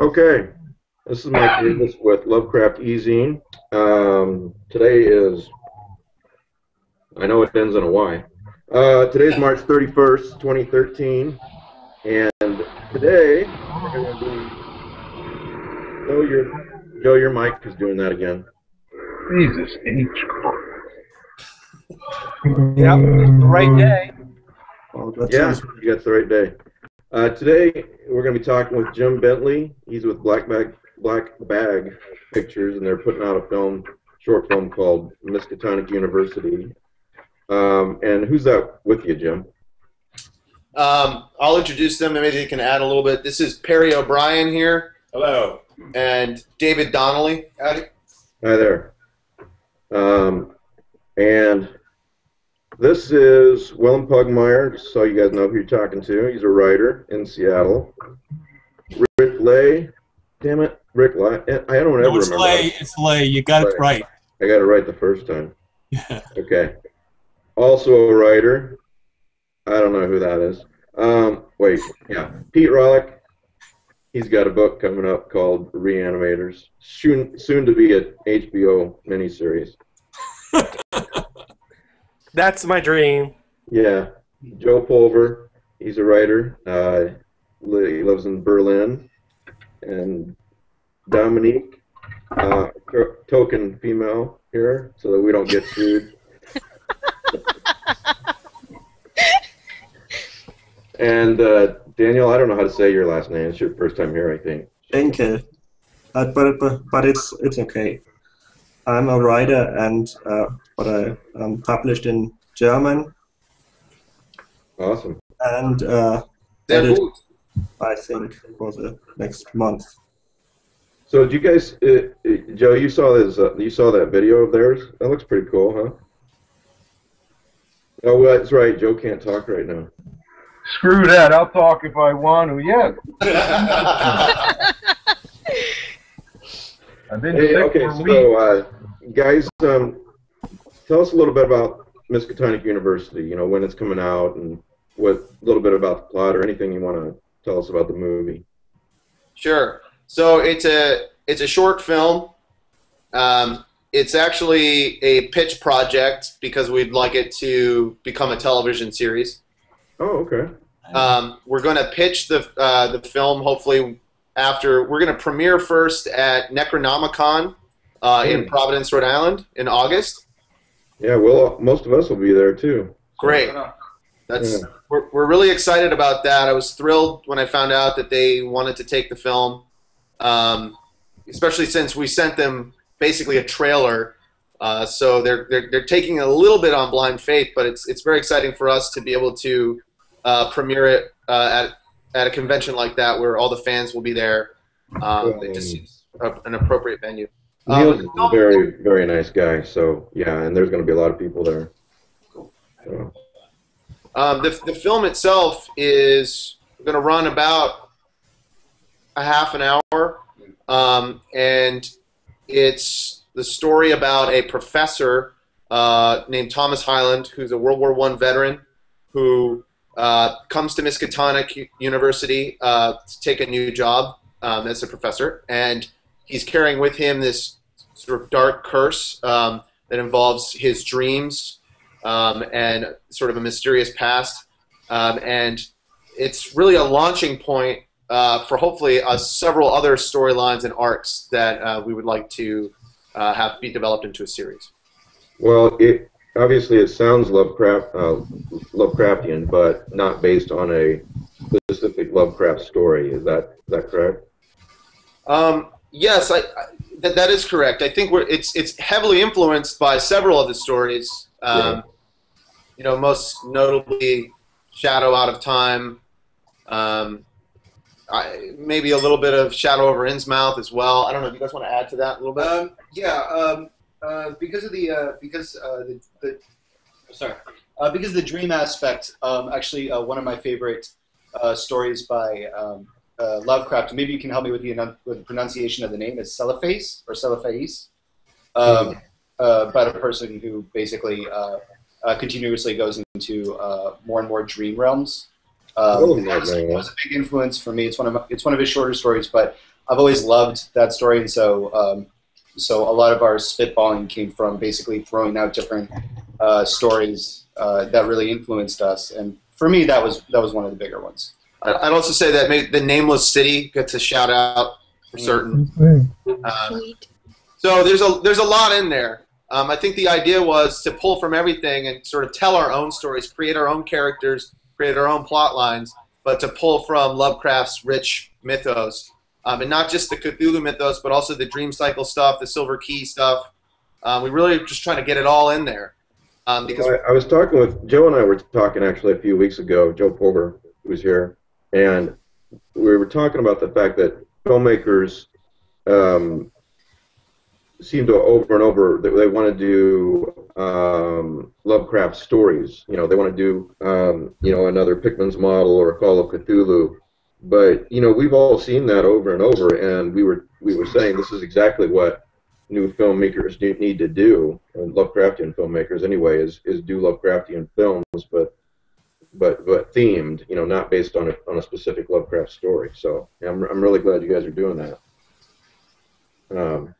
Okay, this is Mike Davis with Lovecraft Ezine. Um, today is, I know it ends in a Y. Uh, today's March 31st, 2013, and today we're going to be, Joe, your, Joe, your mic is doing that again. Jesus H. Yep, it's the right day. Oh, that Yeah, sounds- you got the right day. Uh, today we're going to be talking with Jim Bentley. He's with Black Bag Black Bag Pictures, and they're putting out a film, short film called Miskatonic University. Um, and who's that with you, Jim? Um, I'll introduce them and maybe they can add a little bit. This is Perry O'Brien here. Hello. And David Donnelly. Howdy. Hi there. Um, and this is Wilum Pugmire, just so you guys know who you're talking to. He's a writer in Seattle. Rick Lai, damn it, Rick Lai. I don't ever No, it's remember. Lai. It's Lai. You got it right. I got it right the first time. Yeah. Okay. Also a writer. I don't know who that is. Um, wait, yeah, Pete Rawlik. He's got a book coming up called Reanimators. Soon, soon to be an HBO miniseries. That's my dream. Yeah, Joe Pulver. He's a writer. Uh, li- he lives in Berlin. And Dominique, uh, to- token female here, so that we don't get sued. and uh, Daniel, I don't know how to say your last name. It's your first time here, I think. Enke. Uh, but, but but it's it's okay. I'm a writer, and uh, but I um, published in German, Awesome. and uh, Sehr edit. I think for the next month. So, do you guys, uh, uh, Joe? You saw this? Uh, you saw that video of theirs? That looks pretty cool, huh? Oh, well, that's right. Joe can't talk right now. Screw that. I'll talk if I want to. Yeah. I've been Hey, sick okay, for a week. so uh, guys, um, tell us a little bit about Miskatonic University. You know when it's coming out, and what a little bit about the plot, or anything you want to tell us about the movie. Sure. So it's a it's a short film. Um, it's actually a pitch project because we'd like it to become a television series. Oh, okay. Um, we're going to pitch the uh, the film hopefully after we're going to premiere first at Necronomicon uh, in Hmm. Providence, Rhode Island, in August. Yeah, well, most of us will be there too. Great. That's Yeah. we're, we're really excited about that. I was thrilled when I found out that they wanted to take the film, um, especially since we sent them basically a trailer. Uh, so they're, they're they're taking a little bit on blind faith, but it's it's very exciting for us to be able to uh, premiere it uh, at at a convention like that where all the fans will be there. Um, it just seems an appropriate venue. Neil's Um, a very, very nice guy. So yeah, and there's going to be a lot of people there. So, Um, the, the film itself is going to run about a half an hour, um, and it's the story about a professor uh, named Thomas Highland, who's a World War One veteran, who uh, comes to Miskatonic University uh, to take a new job um, as a professor, and he's carrying with him this sort of dark curse um, that involves his dreams um, and sort of a mysterious past. Um, and it's really a launching point uh, for hopefully uh, several other storylines and arcs that uh, we would like to uh, have be developed into a series. well, it obviously it sounds Lovecraft, uh, Lovecraftian, but not based on a specific Lovecraft story. Is that is that correct? Um, yes, I, I, that, that is correct. I think we're, it's it's heavily influenced by several of the stories. Um, Yeah. You know, most notably Shadow Out of Time. Um, I, maybe a little bit of Shadow over Innsmouth as well. I don't know. Do you guys want to add to that a little bit? Um, yeah, um, uh, because of the uh, because uh, the, the sorry uh, because of the dream aspect. Um, actually, uh, one of my favorite uh, stories by um, uh, Lovecraft. Maybe you can help me with the with the pronunciation of the name. Is Celiphas or Celephais? Um, uh, about a person who basically uh, uh, continuously goes into uh, more and more dream realms. Um, Oh, that was, was a big influence for me. It's one of my, it's one of his shorter stories, but I've always loved that story, and so um, so a lot of our spitballing came from basically throwing out different uh, stories uh, that really influenced us. And for me, that was that was one of the bigger ones. I- I'd also say that may- the Nameless City gets a shout out for certain. Um, so there's a there's a lot in there. Um, I think the idea was to pull from everything and sort of tell our own stories, create our own characters, create our own plot lines, but to pull from Lovecraft's rich mythos, um, and not just the Cthulhu mythos, but also the Dream Cycle stuff, the Silver Key stuff. Um, we really are just trying to get it all in there, um, because I, I was talking with Joe and I were talking actually a few weeks ago. Joe Pulver was here, and we were talking about the fact that filmmakers um, seem to over and over they, they want to do um, Lovecraft stories. You know, they want to do um, you know another Pickman's Model or a Call of Cthulhu. But you know, we've all seen that over and over, and we were we were saying this is exactly what new filmmakers need to do, and Lovecraftian filmmakers anyway, is is do Lovecraftian films, but but but themed, you know, not based on a on a specific Lovecraft story. So yeah, I'm I'm really glad you guys are doing that. Um,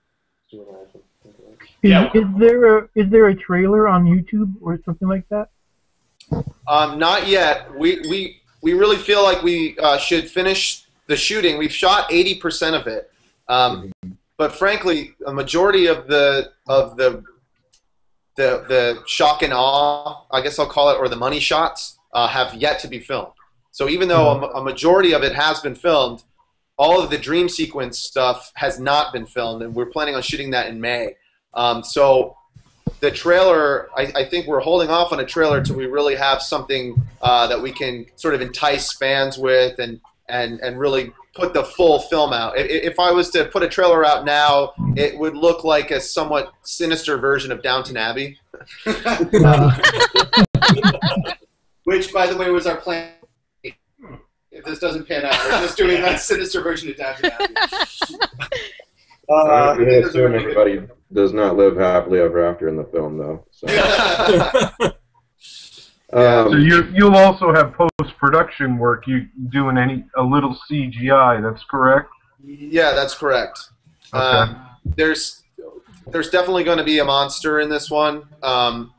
Is, is there a is there a trailer on YouTube or something like that? Um, not yet. We, we, we really feel like we uh, should finish the shooting. We've shot 80% of it. Um, but frankly, a majority of the of the the the shock and awe, I guess I'll call it, or the money shots, uh, have yet to be filmed. So even though a, a majority of it has been filmed, all of the dream sequence stuff has not been filmed, and we're planning on shooting that in May. Um, so the trailer, I, I think we're holding off on a trailer until we really have something uh, that we can sort of entice fans with and, and, and really put the full film out. I- i- If I was to put a trailer out now, it would look like a somewhat sinister version of Downton Abbey. Which, by the way, was our plan. If this doesn't pan out, we're just doing that sinister version of Downton Abbey. I Uh, I assume everybody does not live happily ever after in the film, though. So, So um, you you'll also have post production work. You doing any a little CGI? That's correct. Yeah, that's correct. Okay. Um, there's there's definitely going to be a monster in this one, um,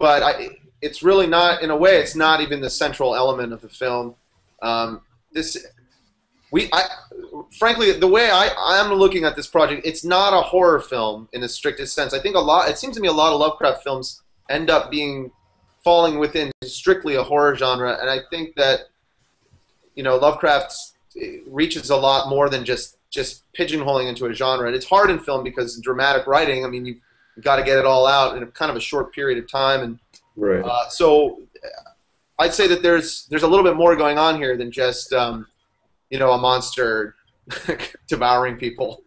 but I, it's really not. In a way, it's not even the central element of the film. Um, this we I frankly the way I I'm looking at this project, it's not a horror film in the strictest sense. I think a lot. It seems to me a lot of Lovecraft films end up being falling within strictly a horror genre, and I think that you know Lovecraft reaches a lot more than just just pigeonholing into a genre. And it's hard in film because dramatic writing, I mean, you've got to get it all out in a kind of a short period of time, and right. uh, so I'd say that there's there's a little bit more going on here than just um, you know a monster devouring people.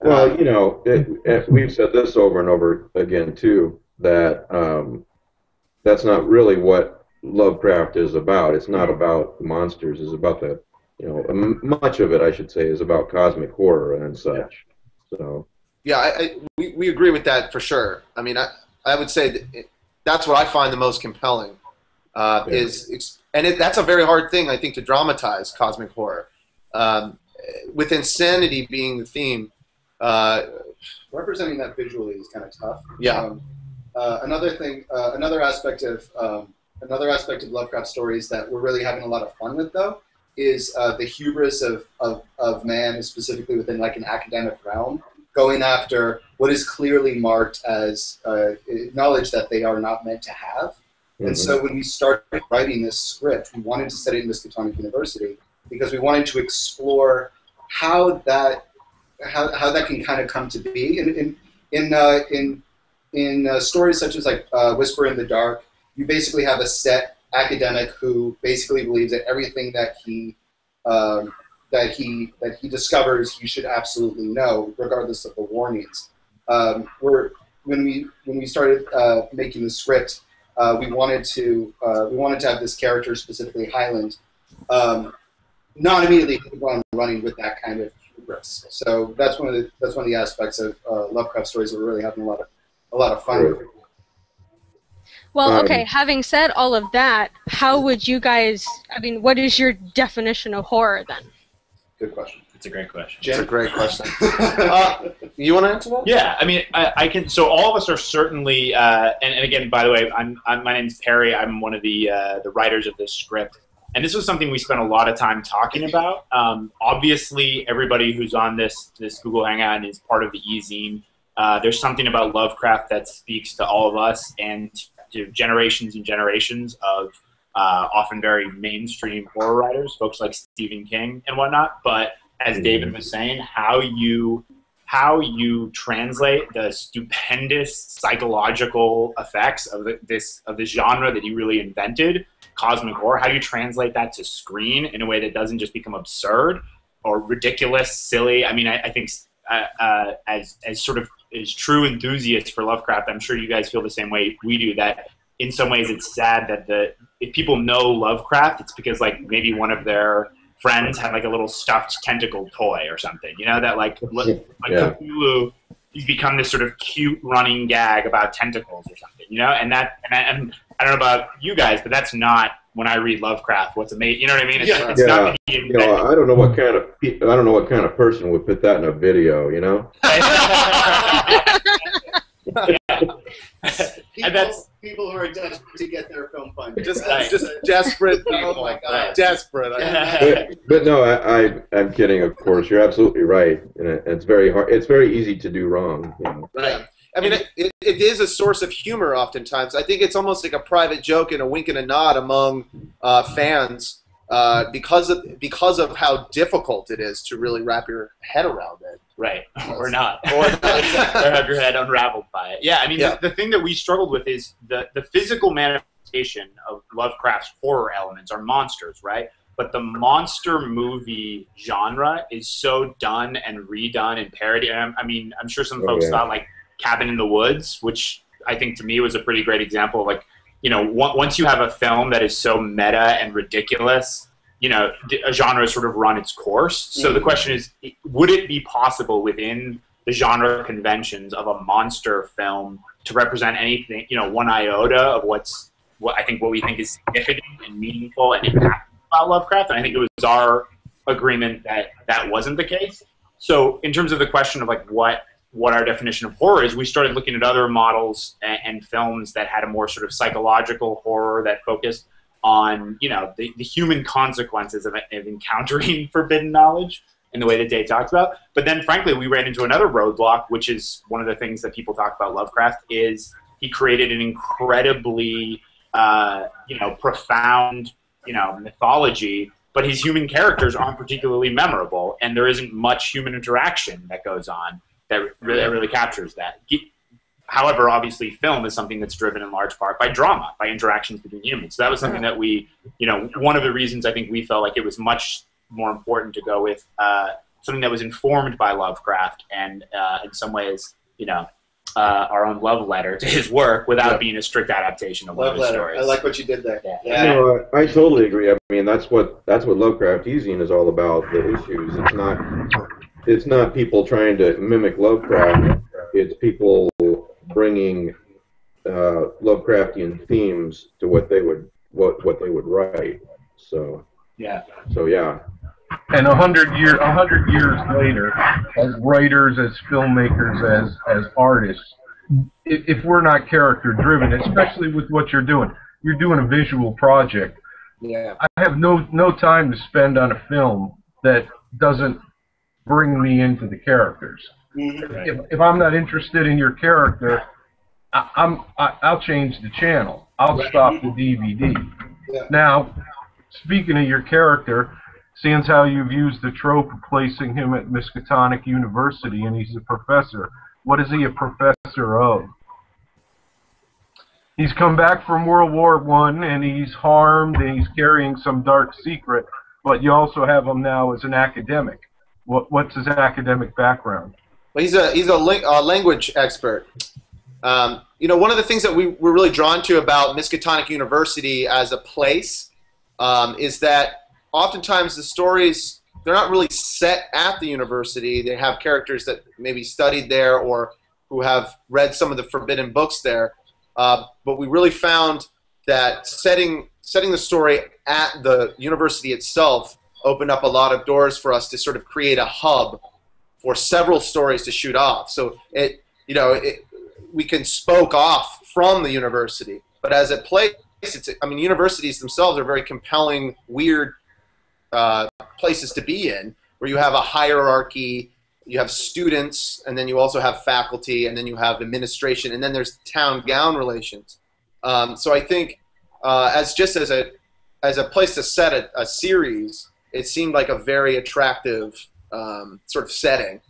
Well, you know, it, it, we've said this over and over again too that um, that's not really what Lovecraft is about. It's not about monsters. It's about the, you know, much of it, I should say, is about cosmic horror and such. So, Yeah, I, I, we, we agree with that for sure. I mean, I, I would say that it, that's what I find the most compelling. Uh, Yeah. Is and it, that's a very hard thing I think to dramatize cosmic horror, um, with insanity being the theme. Uh, representing that visually is kind of tough. Yeah. Um, uh, another thing, uh, another aspect of um, another aspect of Lovecraft stories that we're really having a lot of fun with, though, is uh, the hubris of, of, of man, specifically within like an academic realm, going after what is clearly marked as uh, knowledge that they are not meant to have. And mhm. so when we started writing this script, we wanted to set it in Miskatonic University because we wanted to explore how that how, how that can kind of come to be in in in uh, in, in uh, stories such as like uh, Whisper in the Dark. You basically have a set academic who basically believes that everything that he um, that he that he discovers he should absolutely know, regardless of the warnings. Um, we're when we when we started uh, making the script, uh, we wanted to uh, we wanted to have this character specifically Highland, um, not immediately hit the ground running with that kind of hubris. So that's one of the that's one of the aspects of uh, Lovecraft stories that we're really having a lot of a lot of fun with. Well, Um, okay, having said all of that, how would you guys, I mean, what is your definition of horror then? Good question. It's a great question. It's a great question. uh, you want to answer that? Yeah, I mean, I, I can. So all of us are certainly, uh, and, and again, by the way, I'm, I'm my name's Perry. I'm one of the uh, the writers of this script, and this was something we spent a lot of time talking about. Um, obviously, everybody who's on this this Google Hangout is part of the e-zine. Uh, there's something about Lovecraft that speaks to all of us and to generations and generations of uh, often very mainstream horror writers, folks like Stephen King and whatnot. But as David was saying, how you how you translate the stupendous psychological effects of this of this genre that he really invented, cosmic horror. How you translate that to screen in a way that doesn't just become absurd or ridiculous, silly. I mean, I, I think uh, uh, as as sort of as true enthusiasts for Lovecraft, I'm sure you guys feel the same way we do. That in some ways, it's sad that the if people know Lovecraft, it's because like maybe one of their friends had like a little stuffed tentacle toy or something. You know that like like Yeah. Cthulhu, he's become this sort of cute running gag about tentacles or something. You know, and that and, I, and I don't know about you guys, but that's not when I read Lovecraft. What's amazing, you know what I mean? It's, Yeah. it's Yeah. not You know, I don't know what kind of pe- I don't know what kind of person would put that in a video. You know. People, that's- people who are desperate to get their film funded. Just, Right. just desperate people. Oh my God. Desperate. But, but no, I, I I'm kidding. Of course, you're absolutely right, and it's very hard. It's very easy to do wrong. You know. Right. I mean, it, it, it is a source of humor oftentimes. I think it's almost like a private joke and a wink and a nod among uh, fans uh, because of because of how difficult it is to really wrap your head around it. Right, or not, Or have your head unraveled by it. Yeah, I mean, Yeah. The, the thing that we struggled with is the the physical manifestation of Lovecraft's horror elements are monsters, right? But the monster movie genre is so done and redone and parody. and I mean, I'm sure some Oh, folks yeah. thought like Cabin in the Woods, which I think to me was a pretty great example of like, you know, once you have a film that is so meta and ridiculous, you know, a genre sort of run its course. So the mm. question is, would it be possible within the genre conventions of a monster film to represent anything, you know, one iota of what's what I think what we think is significant and meaningful and impactful about Lovecraft? And I think it was our agreement that that wasn't the case. So in terms of the question of like what what our definition of horror is, we started looking at other models and, and films that had a more sort of psychological horror that focused on you know the, the human consequences of, of encountering forbidden knowledge in the way that Dave talked about. But then, frankly, we ran into another roadblock, which is one of the things that people talk about Lovecraft is he created an incredibly uh, you know profound you know mythology, but his human characters aren't particularly memorable, and there isn't much human interaction that goes on that really, that really captures that. He- However, obviously, film is something that's driven in large part by drama, by interactions between humans. So that was something that we, you know, one of the reasons I think we felt like it was much more important to go with uh, something that was informed by Lovecraft and, uh, in some ways, you know, uh, our own love letter to his work without Yeah. being a strict adaptation of one Love of his letter. stories. I like what you did there. Yeah. Yeah. No, I, I totally agree. I mean, that's what that's what Lovecraft eZine is all about. The issues. It's not it's not people trying to mimic Lovecraft. It's people bringing uh, Lovecraftian themes to what they would what what they would write. So yeah. so yeah. And a hundred year, a hundred years later, as writers, as filmmakers, as as artists, if, if we're not character driven, especially with what you're doing, you're doing a visual project. Yeah. I have no no time to spend on a film that doesn't bring me into the characters. Mm-hmm. If, if I'm not interested in your character, I, I'm I, I'll change the channel. I'll stop the DVD. Yeah. Now, speaking of your character, seeing how you've used the trope of placing him at Miskatonic University and he's a professor, what is he a professor of? He's come back from World War One and he's harmed and he's carrying some dark secret, but you also have him now as an academic. What what's his academic background? Well, he's a he's a, a language expert. Um, you know, one of the things that we were really drawn to about Miskatonic University as a place um, is that oftentimes the stories they're not really set at the university. They have characters that maybe studied there or who have read some of the forbidden books there. Uh, but we really found that setting setting the story at the university itself opened up a lot of doors for us to sort of create a hub for several stories to shoot off. So it, you know, it, we can spoke off from the university, but as a place, it's, I mean, universities themselves are very compelling, weird uh, places to be in, where you have a hierarchy, you have students, and then you also have faculty, and then you have administration, and then there's town-gown relations. Um, so I think, uh, as just as a as a place to set a, a series, it seemed like a very attractive um, sort of setting.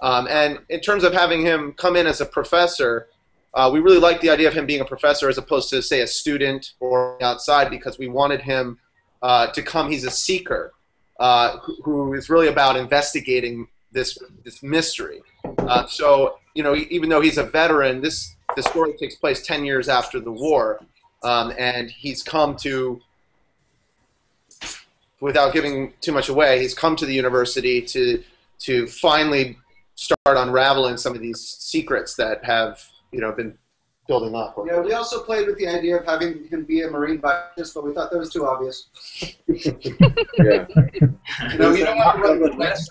Um, and in terms of having him come in as a professor, uh, we really liked the idea of him being a professor as opposed to, say, a student or outside because we wanted him uh, to come. He's a seeker uh, who, who is really about investigating this this mystery. Uh, so, you know, even though he's a veteran, this the story takes place 10 years after the war, um, and he's come to without giving too much away, he's come to the university to to finally start unraveling some of these secrets that have you know been building up. Yeah, we also played with the idea of having him be a marine biologist, but we thought that was too obvious. yeah. You know, you don't want to run the West.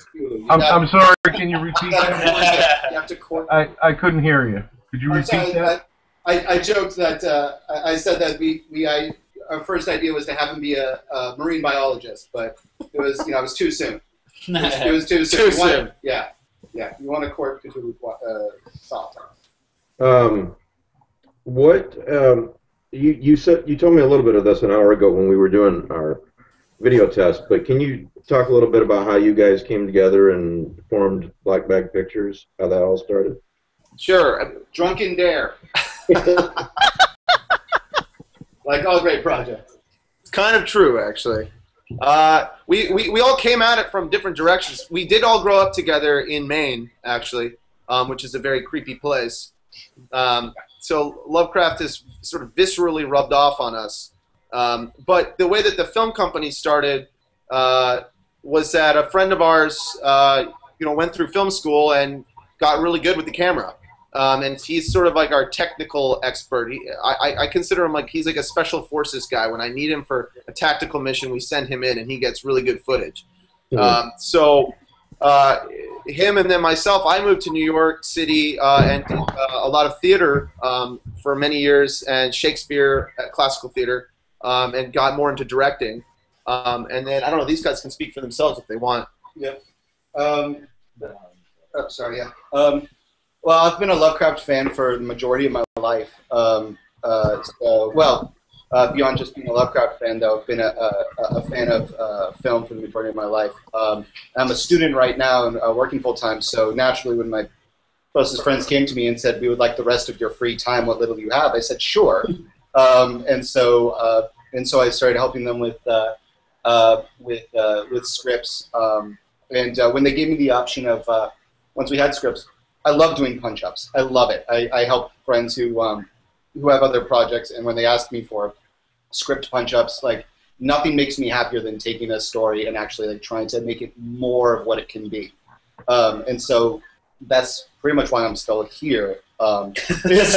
I'm, I'm sorry. Can you repeat you have that? to- you have to court. I, I couldn't hear you. Could you repeat sorry, that? I, I, I joked that uh, I, I said that we, we I, our first idea was to have him be a, a marine biologist, but it was you know it was too soon. It was, it was too soon. Too You want- Yeah, yeah. You want to court Cthulhu uh, soft. Um, what um, you you said you told me a little bit of this an hour ago when we were doing our video test, but can you talk a little bit about how you guys came together and formed Black Bag Pictures? How that all started? Sure, Drunken Dare. like all great projects. It's kind of true, actually. Uh, we, we, we all came at it from different directions. We did all grow up together in Maine, actually, um, which is a very creepy place. Um, so Lovecraft is sort of viscerally rubbed off on us. Um, but the way that the film company started uh, was that a friend of ours, uh, you know, went through film school and got really good with the camera. Um, and he's sort of like our technical expert. He, I, I- I consider him like he's like a special forces guy. When I need him for a tactical mission, we send him in, and he gets really good footage. Um, so uh, him and then myself, I moved to New York City uh, and did uh, a lot of theater um, for many years and Shakespeare, uh, classical theater, um, and got more into directing. Um, and then I don't know; these guys can speak for themselves if they want. Yeah. Um, oh, sorry. Yeah. Well, I've been a Lovecraft fan for the majority of my life. Um, uh, so, well, uh, beyond just being a Lovecraft fan, though, I've been a, a, a fan of uh, film for the majority of my life. Um, I'm a student right now and uh, working full time, so naturally, when my closest friends came to me and said, "We would like the rest of your free time. What little you have," I said, "Sure." Um, and so, uh, and so I started helping them with uh, uh, with uh, with scripts. Um, and uh, when they gave me the option of uh, once we had scripts, I love doing punch ups. I love it. I, I help friends who um, who have other projects, and when they ask me for script punch ups, like nothing makes me happier than taking a story and actually like trying to make it more of what it can be. Um, and so that's pretty much why I'm still here. Um, is,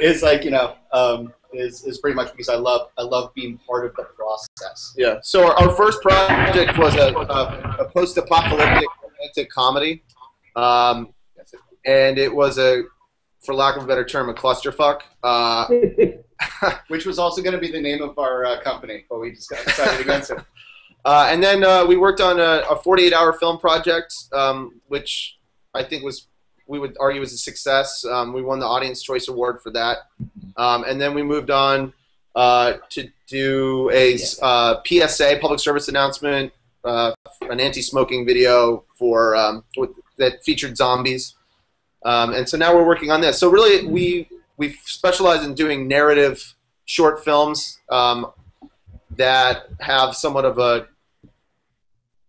is like you know um, is, is pretty much because I love I love being part of the process. Yeah. So our, our first project was a, a, a post-apocalyptic romantic comedy, um, and it was a, for lack of a better term, a clusterfuck. Uh, Which was also going to be the name of our uh, company, but we just got decided against it. Uh, and then uh, we worked on a, a 48-hour film project, um, which I think was we would argue was a success. Um, we won the Audience Choice Award for that. Um, and then we moved on uh, to do a uh, PSA, public service announcement, uh, an anti-smoking video for um, with, that featured zombies. Um, and so now we're working on this. So really, we we specialize in doing narrative short films um, that have somewhat of a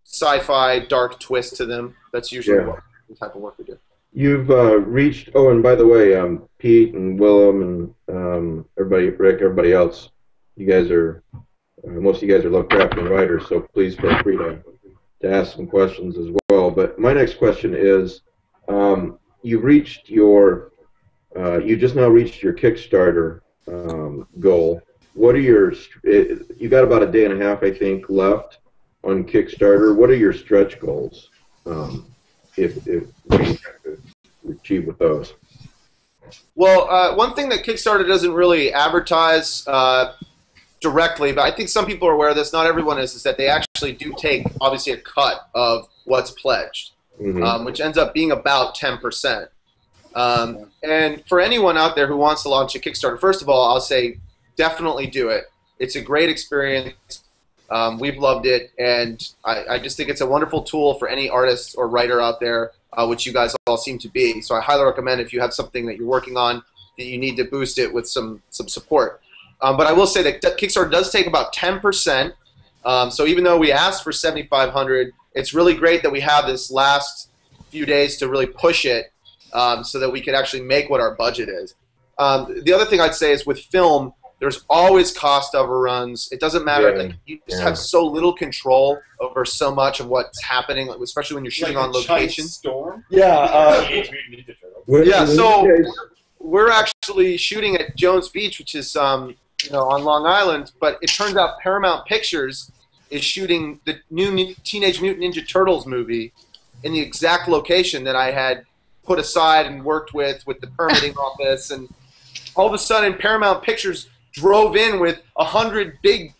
sci-fi dark twist to them. That's usually Yeah. what the type of work we do. You've uh, reached. Oh, and by the way, um, Pete and Wilum and um, everybody, Rick, everybody else, you guys are uh, most of you guys are Lovecraftian writers, so please feel free to to ask some questions as well. But my next question is, um, you reached your, uh, you just now reached your Kickstarter um, goal. What are your? You got about a day and a half, I think, left. on Kickstarter. What are your stretch goals? Um, if if achieve with those? Well, uh, one thing that Kickstarter doesn't really advertise uh, directly, but I think some people are aware of this. Not everyone is. Is that they actually do take obviously a cut of what's pledged, Mhm. um, which ends up being about ten percent. Um, and for anyone out there who wants to launch a Kickstarter, first of all, I'll say definitely do it. It's a great experience. Um, we've loved it, and I, I just think it's a wonderful tool for any artist or writer out there, uh, which you guys all seem to be. So I highly recommend if you have something that you're working on that you need to boost it with some some support. Um, but I will say that Kickstarter does take about 10%. Um, so even though we asked for 7,500, it's really great that we have this last few days to really push it um, so that we can actually make what our budget is. Um, the other thing I'd say is with film, there's always cost overruns. It doesn't matter. Yeah. Like, you just Yeah. have so little control over so much of what's happening, especially when you're shooting Like on location. storm. Yeah. Uh, What- yeah, so we're actually shooting at Jones Beach, which is um, you know on Long Island. But it turns out Paramount Pictures is shooting the new Teenage Mutant Ninja Turtles movie in the exact location that I had put aside and worked with with the permitting office. And all of a sudden, Paramount Pictures drove in with a hundred big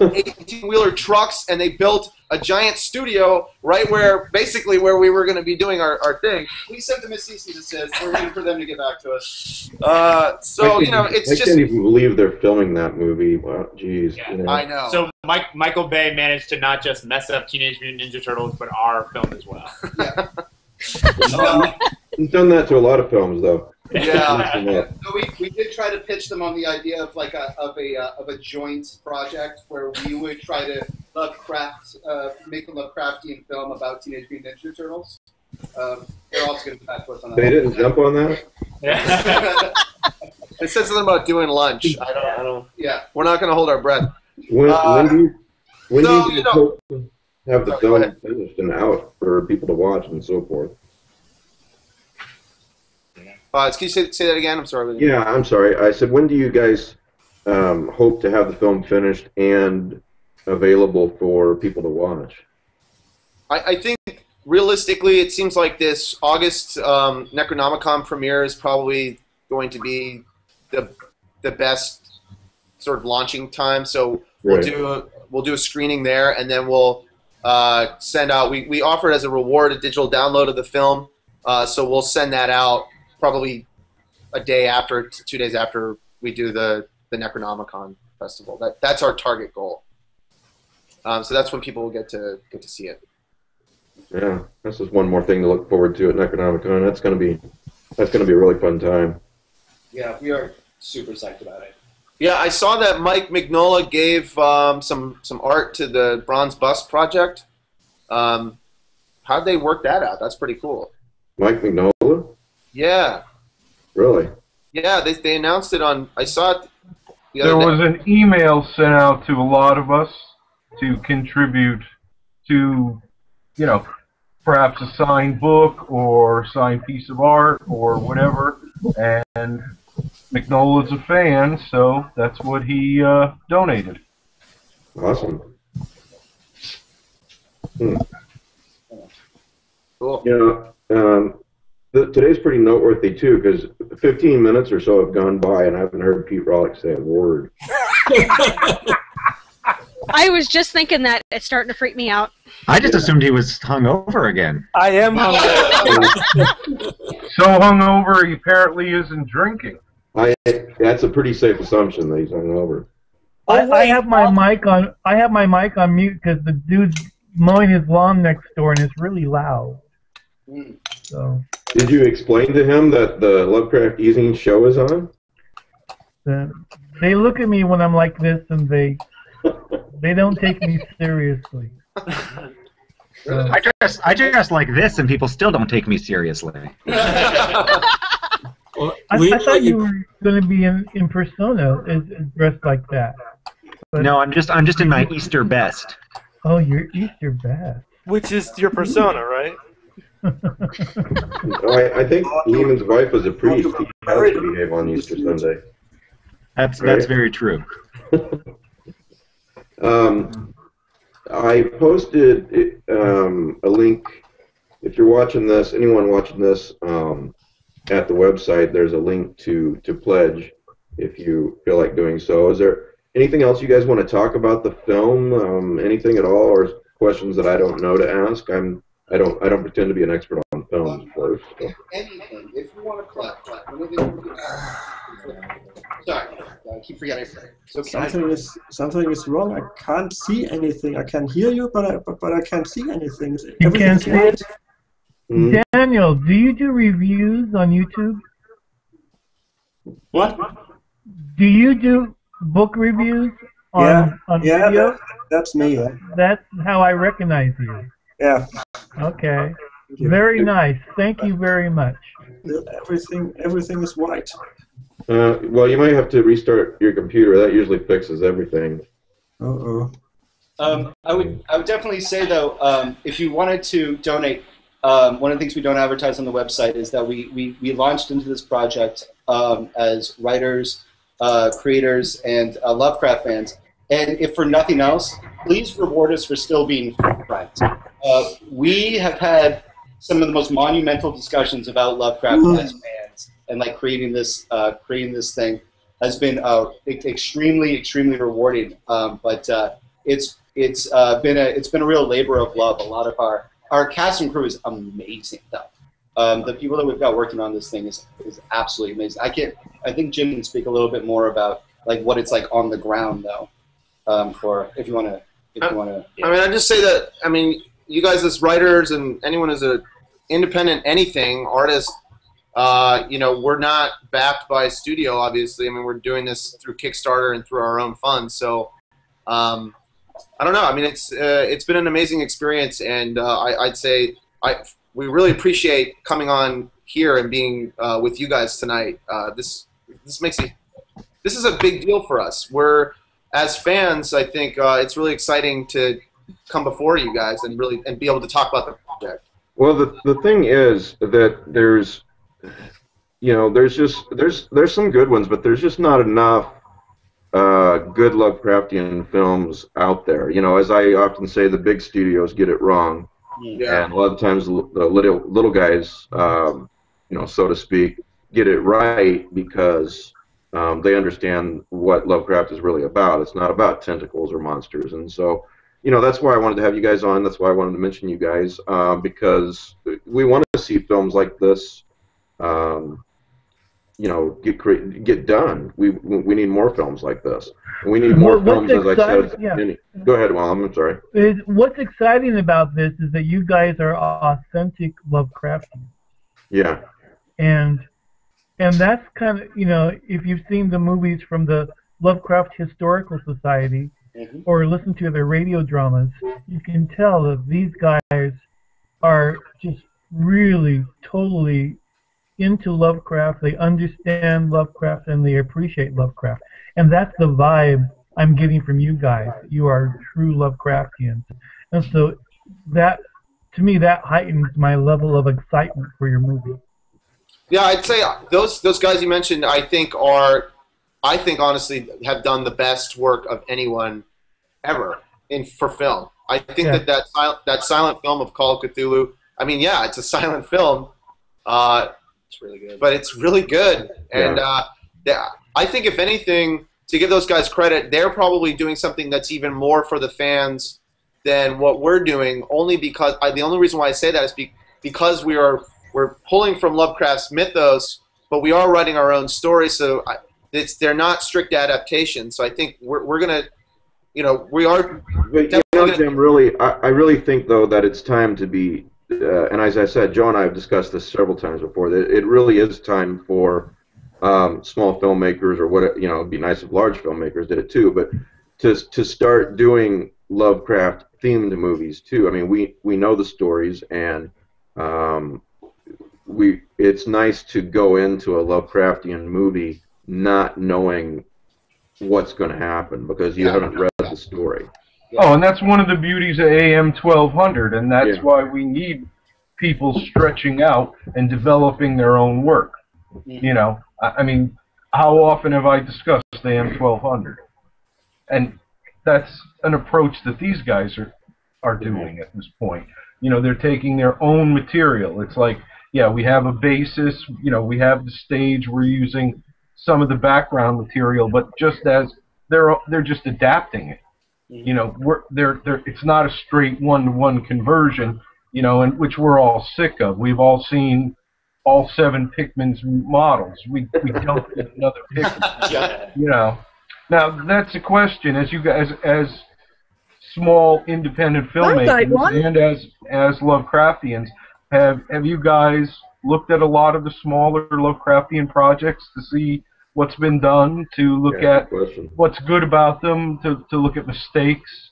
18 wheeler trucks, and they built a giant studio right where basically where we were going to be doing our, our thing. We sent them a cease and desist. We're waiting for them to get back to us. Uh, so I you know, can't- it's I just can't even believe they're filming that movie. Wow, jeez. you know. I know. So Mike, Michael Bay managed to not just mess up Teenage Mutant Ninja Turtles, but our film as well. He's done that to a lot of films, though. Yeah, Yeah. So we, we did try to pitch them on the idea of like a of a uh, of a joint project where we would try to Lovecraft uh, make a Lovecraftian film about Teenage Mutant Ninja Turtles. Um, they're also going to back to us on that. They didn't jump on that. it said something about doing lunch. I don't. I don't. yeah. We're not going to hold our breath. When, Uh, when do you when so, do you you know- to have the Sorry, go film ahead. finished and out for people to watch and so forth? Uh, can you say, say that again? I'm sorry. Yeah, I'm sorry. I said, when do you guys um, hope to have the film finished and available for people to watch? I, I think realistically, it seems like this August um, Necronomicon premiere is probably going to be the the best sort of launching time. So we'll Right. do a, we'll do a screening there, and then we'll uh, send out. We we offer as a reward a digital download of the film, uh, so we'll send that out probably a day after, two days after we do the the Necronomicon festival. That that's our target goal. Um, so that's when people will get to get to see it. Yeah, this is one more thing to look forward to at Necronomicon. That's gonna be that's gonna be a really fun time. Yeah, we are super psyched about it. Yeah, I saw that Mike Mignola gave um, some some art to the bronze bust project. Um, how'd they work that out? That's pretty cool. Mike Mignola, Yeah, really? yeah. They, they announced it on. I saw it the There was day. an email sent out to a lot of us to contribute to, you know, perhaps a signed book or signed piece of art or whatever. And Mignola's a fan, so that's what he uh, donated. Awesome. Hmm. Cool. You know, um, th- today's pretty noteworthy too because 15 minutes or so have gone by and I haven't heard Pete Rawlik say a word. I was just thinking that it's starting to freak me out. I just assumed he was hungover again. I am hungry. So hungover, he apparently isn't drinking. I that's a pretty safe assumption that he's hungover. I, I have my mic on. I have my mic on mute because the dude's mowing his lawn next door and it's really loud. Hmm. So Did you explain to him that the Lovecraft eZine show is on? the, they look at me when I'm like this and they they don't take me seriously. So, I dress I dress like this, and people still don't take me seriously. Well, I, we I thought you you, were going to be in, in persona as, as dressed like that. But, No, I'm just I'm just in my Easter best. Oh, you're Easter best. Which is your persona, right? Oh, I, I think Lehman's wife was a priest. He has to behave on Easter Sunday. That's Right. that's very true. Um, I, I posted um, a link. If you're watching this, anyone watching this um, at the website, there's a link to to pledge if you feel like doing so. Is there anything else you guys want to talk about the film? Um, anything at all, or questions that I don't know to ask? I'm I don't I don't pretend to be an expert on films first. So. Anything. If you want to clap, clap. Sorry, I keep forgetting. So Something is something is wrong. I can't see anything. I can hear you, but I but, but I can't see anything. You can't see white. it? Hmm? Daniel, do you do reviews on YouTube? What? Do you do book reviews on, yeah, on yeah, video? that- that's me. Yeah. That's how I recognize you. Yeah. Okay. Very nice. Thank you very much. Everything everything is white. Uh, well, you might have to restart your computer. That usually fixes everything. Uh oh. Um, I would I would definitely say though, um, if you wanted to donate, um, one of the things we don't advertise on the website is that we we, we launched into this project um, as writers, uh, creators, and uh, Lovecraft fans. And if for nothing else, please reward us for still being friends. Uh, we have had some of the most monumental discussions about Lovecraft as fans, and like creating this uh, creating this thing has been uh, extremely extremely rewarding. Um, but uh, it's it's uh, been a it's been a real labor of love. A lot of our our cast and crew is amazing though. Um, the people that we've got working on this thing is is absolutely amazing. I can I think Jim can speak a little bit more about like what it's like on the ground though. Um, for if you want to if you want to. I mean, I just say that. I mean, you guys as writers and anyone as a independent anything artist, uh, you know, we're not backed by a studio. Obviously, I mean, we're doing this through Kickstarter and through our own funds. So, um, I don't know. I mean, it's uh, it's been an amazing experience, and uh, I, I'd say I we really appreciate coming on here and being uh, with you guys tonight. Uh, this this makes it this is a big deal for us. We're as fans, I think uh, it's really exciting to come before you guys and really and be able to talk about the project. Well, the the thing is that there's, you know, there's just there's there's some good ones, but there's just not enough uh, good Lovecraftian films out there. You know, as I often say, the big studios get it wrong, Yeah. and a lot of times the little little guys, um, you know, so to speak, get it right because um, they understand what Lovecraft is really about. It's not about tentacles or monsters, and so you know that's why I wanted to have you guys on. That's why I wanted to mention you guys uh, because we want to see films like this, um, you know, get cre- get done. We we need more films like this. We need more Well, films, as I said. yeah. Go ahead, Well, I'm sorry. What's exciting about this is that you guys are authentic Lovecraftians, Yeah. and and that's kind of you know if you've seen the movies from the Lovecraft Historical Society mm-hmm. or listen to their radio dramas, you can tell that these guys are just really totally into Lovecraft. They understand Lovecraft and they appreciate Lovecraft, and that's the vibe I'm getting from you guys. You are true Lovecraftians, and so that to me that heightens my level of excitement for your movie. Yeah, I'd say those those guys you mentioned, I think are, I think honestly have done the best work of anyone ever in for film. I think Yeah. that that silent, that silent film of Call of Cthulhu. I mean, yeah, it's a silent film. Uh, It's really good. but it's really good. And Yeah. uh, yeah, I think if anything, to give those guys credit, they're probably doing something that's even more for the fans than what we're doing. Only because I, the only reason why I say that is be, because we are we're pulling from Lovecraft's mythos, but we are writing our own story. So I, it's they're not strict adaptations. So I think we're we're gonna, you know, we are. But you know, Jim, really, I, I really think though that it's time to be, uh, and as I said, Joe and I have discussed this several times before. That it really is time for um, small filmmakers, or what you know, it'd be nice if large filmmakers did it too, but to to start doing Lovecraft themed movies too. I mean, we we know the stories, and um, we it's nice to go into a Lovecraftian movie not knowing what's going to happen because you haven't read the story. Oh, and that's one of the beauties of AM 1200, and that's Yeah. why we need people stretching out and developing their own work. You know, I, I mean, how often have I discussed AM 1200? And that's an approach that these guys are are doing at this point. You know, they're taking their own material. It's like, yeah, we have a basis. You know, we have the stage. We're using some of the background material, but just as they're they're just adapting it. Mm-hmm. You know, we're they're they're it's not a straight one-to-one conversion. You know, and which we're all sick of. We've all seen all seven Pickman's models. We we don't get another Pickman. You know. Now that's a question as you guys as small independent filmmakers and as as Lovecraftians have have you guys looked at a lot of the smaller Lovecraftian projects to see what's been done to look Yeah, at question. what's good about them to, to look at mistakes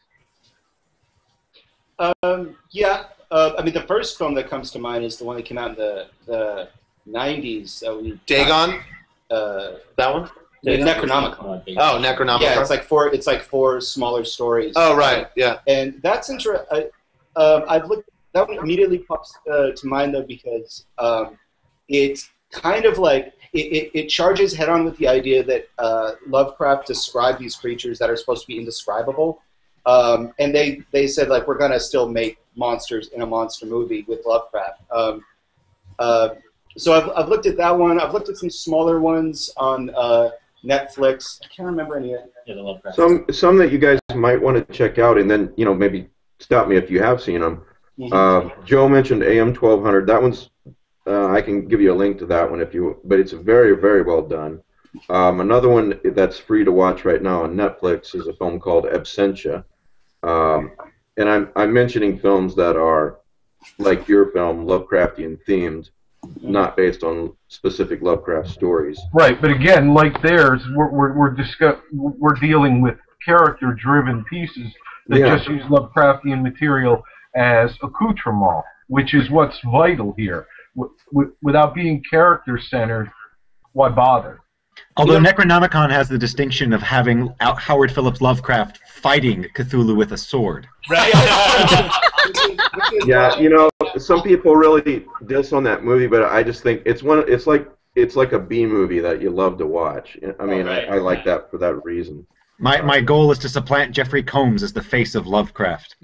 Um, yeah, uh, I mean the first film that comes to mind is the one that came out in the the '90s. That we Dagon. Uh, that one. The Necronomicon. Oh, Necronomicon. Yeah, it's like four. It's like four smaller stories. Oh, right, yeah. And that's interesting. Um, I've looked. That one immediately pops uh, to mind though because um, it's kind of like it, it, it charges head on with the idea that uh, Lovecraft described these creatures that are supposed to be indescribable, um, and they they said like we're gonna still make monsters in a monster movie with Lovecraft. Um, uh, so I've, I've looked at that one. I've looked at some smaller ones on uh, Netflix. I can't remember any. Yeah, the Lovecraft. Some some that you guys might want to check out, and then you know maybe stop me if you have seen them. Uh, Joe mentioned AM twelve hundred. That one's uh, I can give you a link to that one if you. But it's very very well done. Um, another one that's free to watch right now on Netflix is a film called Absentia. Um, and I'm I'm mentioning films that are like your film, Lovecraftian themed, not based on specific Lovecraft stories. right but again like theirs we're we're, we're discuss we're dealing with character driven pieces that Yeah. just use Lovecraftian material as accoutrement which is what's vital here w- w- without being character centered why bother Although Necronomicon has the distinction of having Al- Howard Phillips Lovecraft fighting Cthulhu with a sword. Right. Yeah, you know, some people really diss on that movie, but I just think it's one. It's like it's like a B movie that you love to watch. I mean, I, I like that for that reason. My, my goal is to supplant Jeffrey Combs as the face of Lovecraft.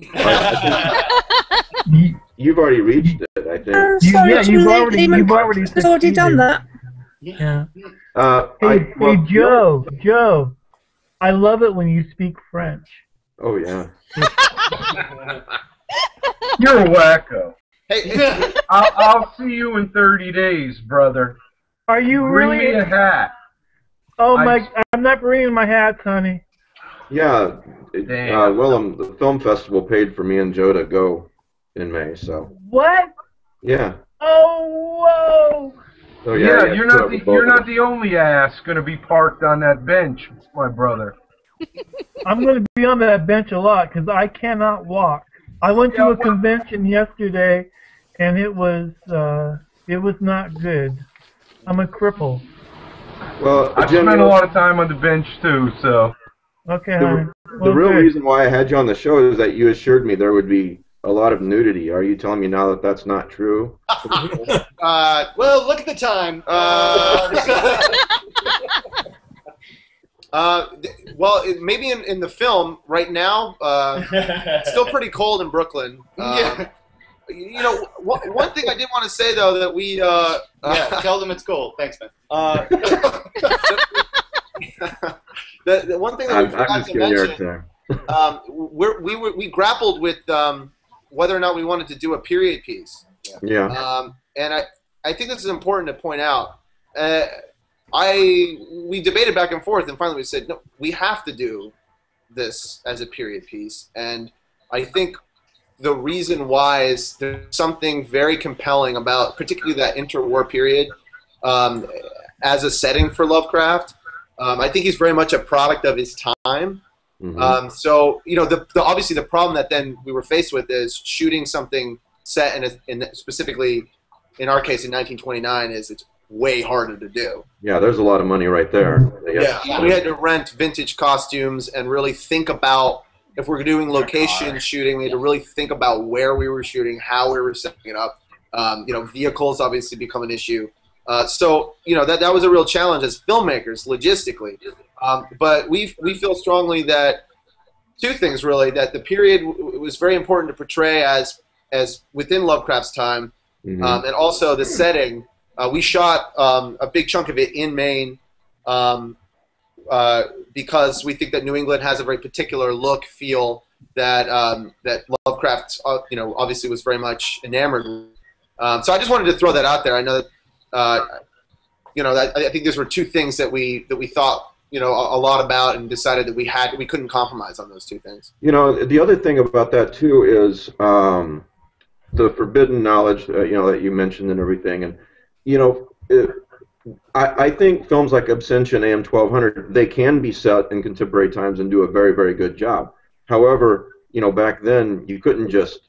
You've already reached it, I think. Oh, You- sorry, yeah, too you've late. already- Demon you've already has already done that. Yeah. Uh, Hey, I, well, hey, Joe, Joe, I love it when you speak French. Oh yeah. you're a wacko Hey, I'll, I'll see you in 30 days brother Are you bring really? me a hat Oh I- my! I'm not bringing my hats, honey. Yeah. it- Uh, Wilum, the film festival paid for me and Joe to go in May, so What? yeah. Oh, whoa! So yeah, yeah, you have you're not the, you're not the only ass going to be parked on that bench, my brother. I'm going to be on that bench a lot because I cannot walk. I went to a convention yesterday, and it was uh, it was not good. I'm a cripple. Well, I Jim, spent a lot of time on the bench too, so Okay, the, Well, the real good. reason why I had you on the show is that you assured me there would be a lot of nudity. Are you telling me now that that's not true? Uh, Well, look at the time. Uh, uh, well, it, maybe in, in the film right now, uh, it's still pretty cold in Brooklyn. Uh, You know, one, one thing I did want to say though that we uh, yeah, tell them it's cold. Thanks, man. the, the one thing that we I'm, forgot I'm to giving you a mention, um, we're, we were, we grappled with um, whether or not we wanted to do a period piece. Yeah. Um, and I, I think this is important to point out. Uh, I we debated back and forth, and finally we said, no, we have to do this as a period piece. And I think the reason why is there's something very compelling about, particularly that interwar period, um, as a setting for Lovecraft. Um, I think he's very much a product of his time. Mhm. Um, so you know, the, the obviously the problem that then we were faced with is shooting something set in, a, in specifically in our case in 1929 is it's way harder to do. yeah, there's a lot of money right there. Yeah, we had to rent vintage costumes and really think about if we're doing location shooting, we had to really think about where we were shooting, how we were setting it up. Um, you know, vehicles obviously become an issue. Uh, so you know that that was a real challenge as filmmakers logistically. Um, but we we feel strongly that two things really that the period w- was very important to portray as as within Lovecraft's time, Mhm. um, and also the setting. Uh, we shot um, a big chunk of it in Maine um, uh, because we think that New England has a very particular look, feel that um, that Lovecraft, uh, you know, obviously was very much enamored. with. Um, so I just wanted to throw that out there. I know that, uh, you know, that, I think those were two things that we that we thought, you know, a, a lot about and decided that we had we couldn't compromise on those two things. You know, the other thing about that too is um, the forbidden knowledge, uh, you know, that you mentioned and everything. And you know, it, I, I think films like Absentia, AM 1200, they can be set in contemporary times and do a very, very good job. However, you know, back then you couldn't just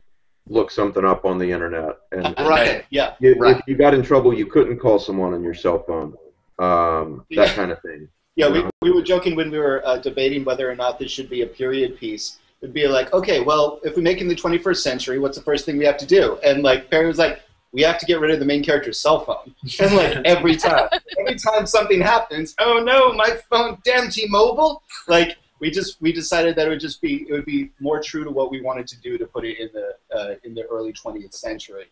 look something up on the internet, and Right. Yeah. you, Right. if you got in trouble, you couldn't call someone on your cell phone. Um, that Yeah. kind of thing. Yeah, we, know? we were joking when we were uh, debating whether or not this should be a period piece. It'd be like, okay, well, if we make it in the 21st century, what's the first thing we have to do? And like Perry was like, we have to get rid of the main character's cell phone. And like every time, every time something happens, oh no, my phone, damn T-Mobile! Like we just we decided that it would just be it would be more true to what we wanted to do to put it in the uh, in the early 20th century.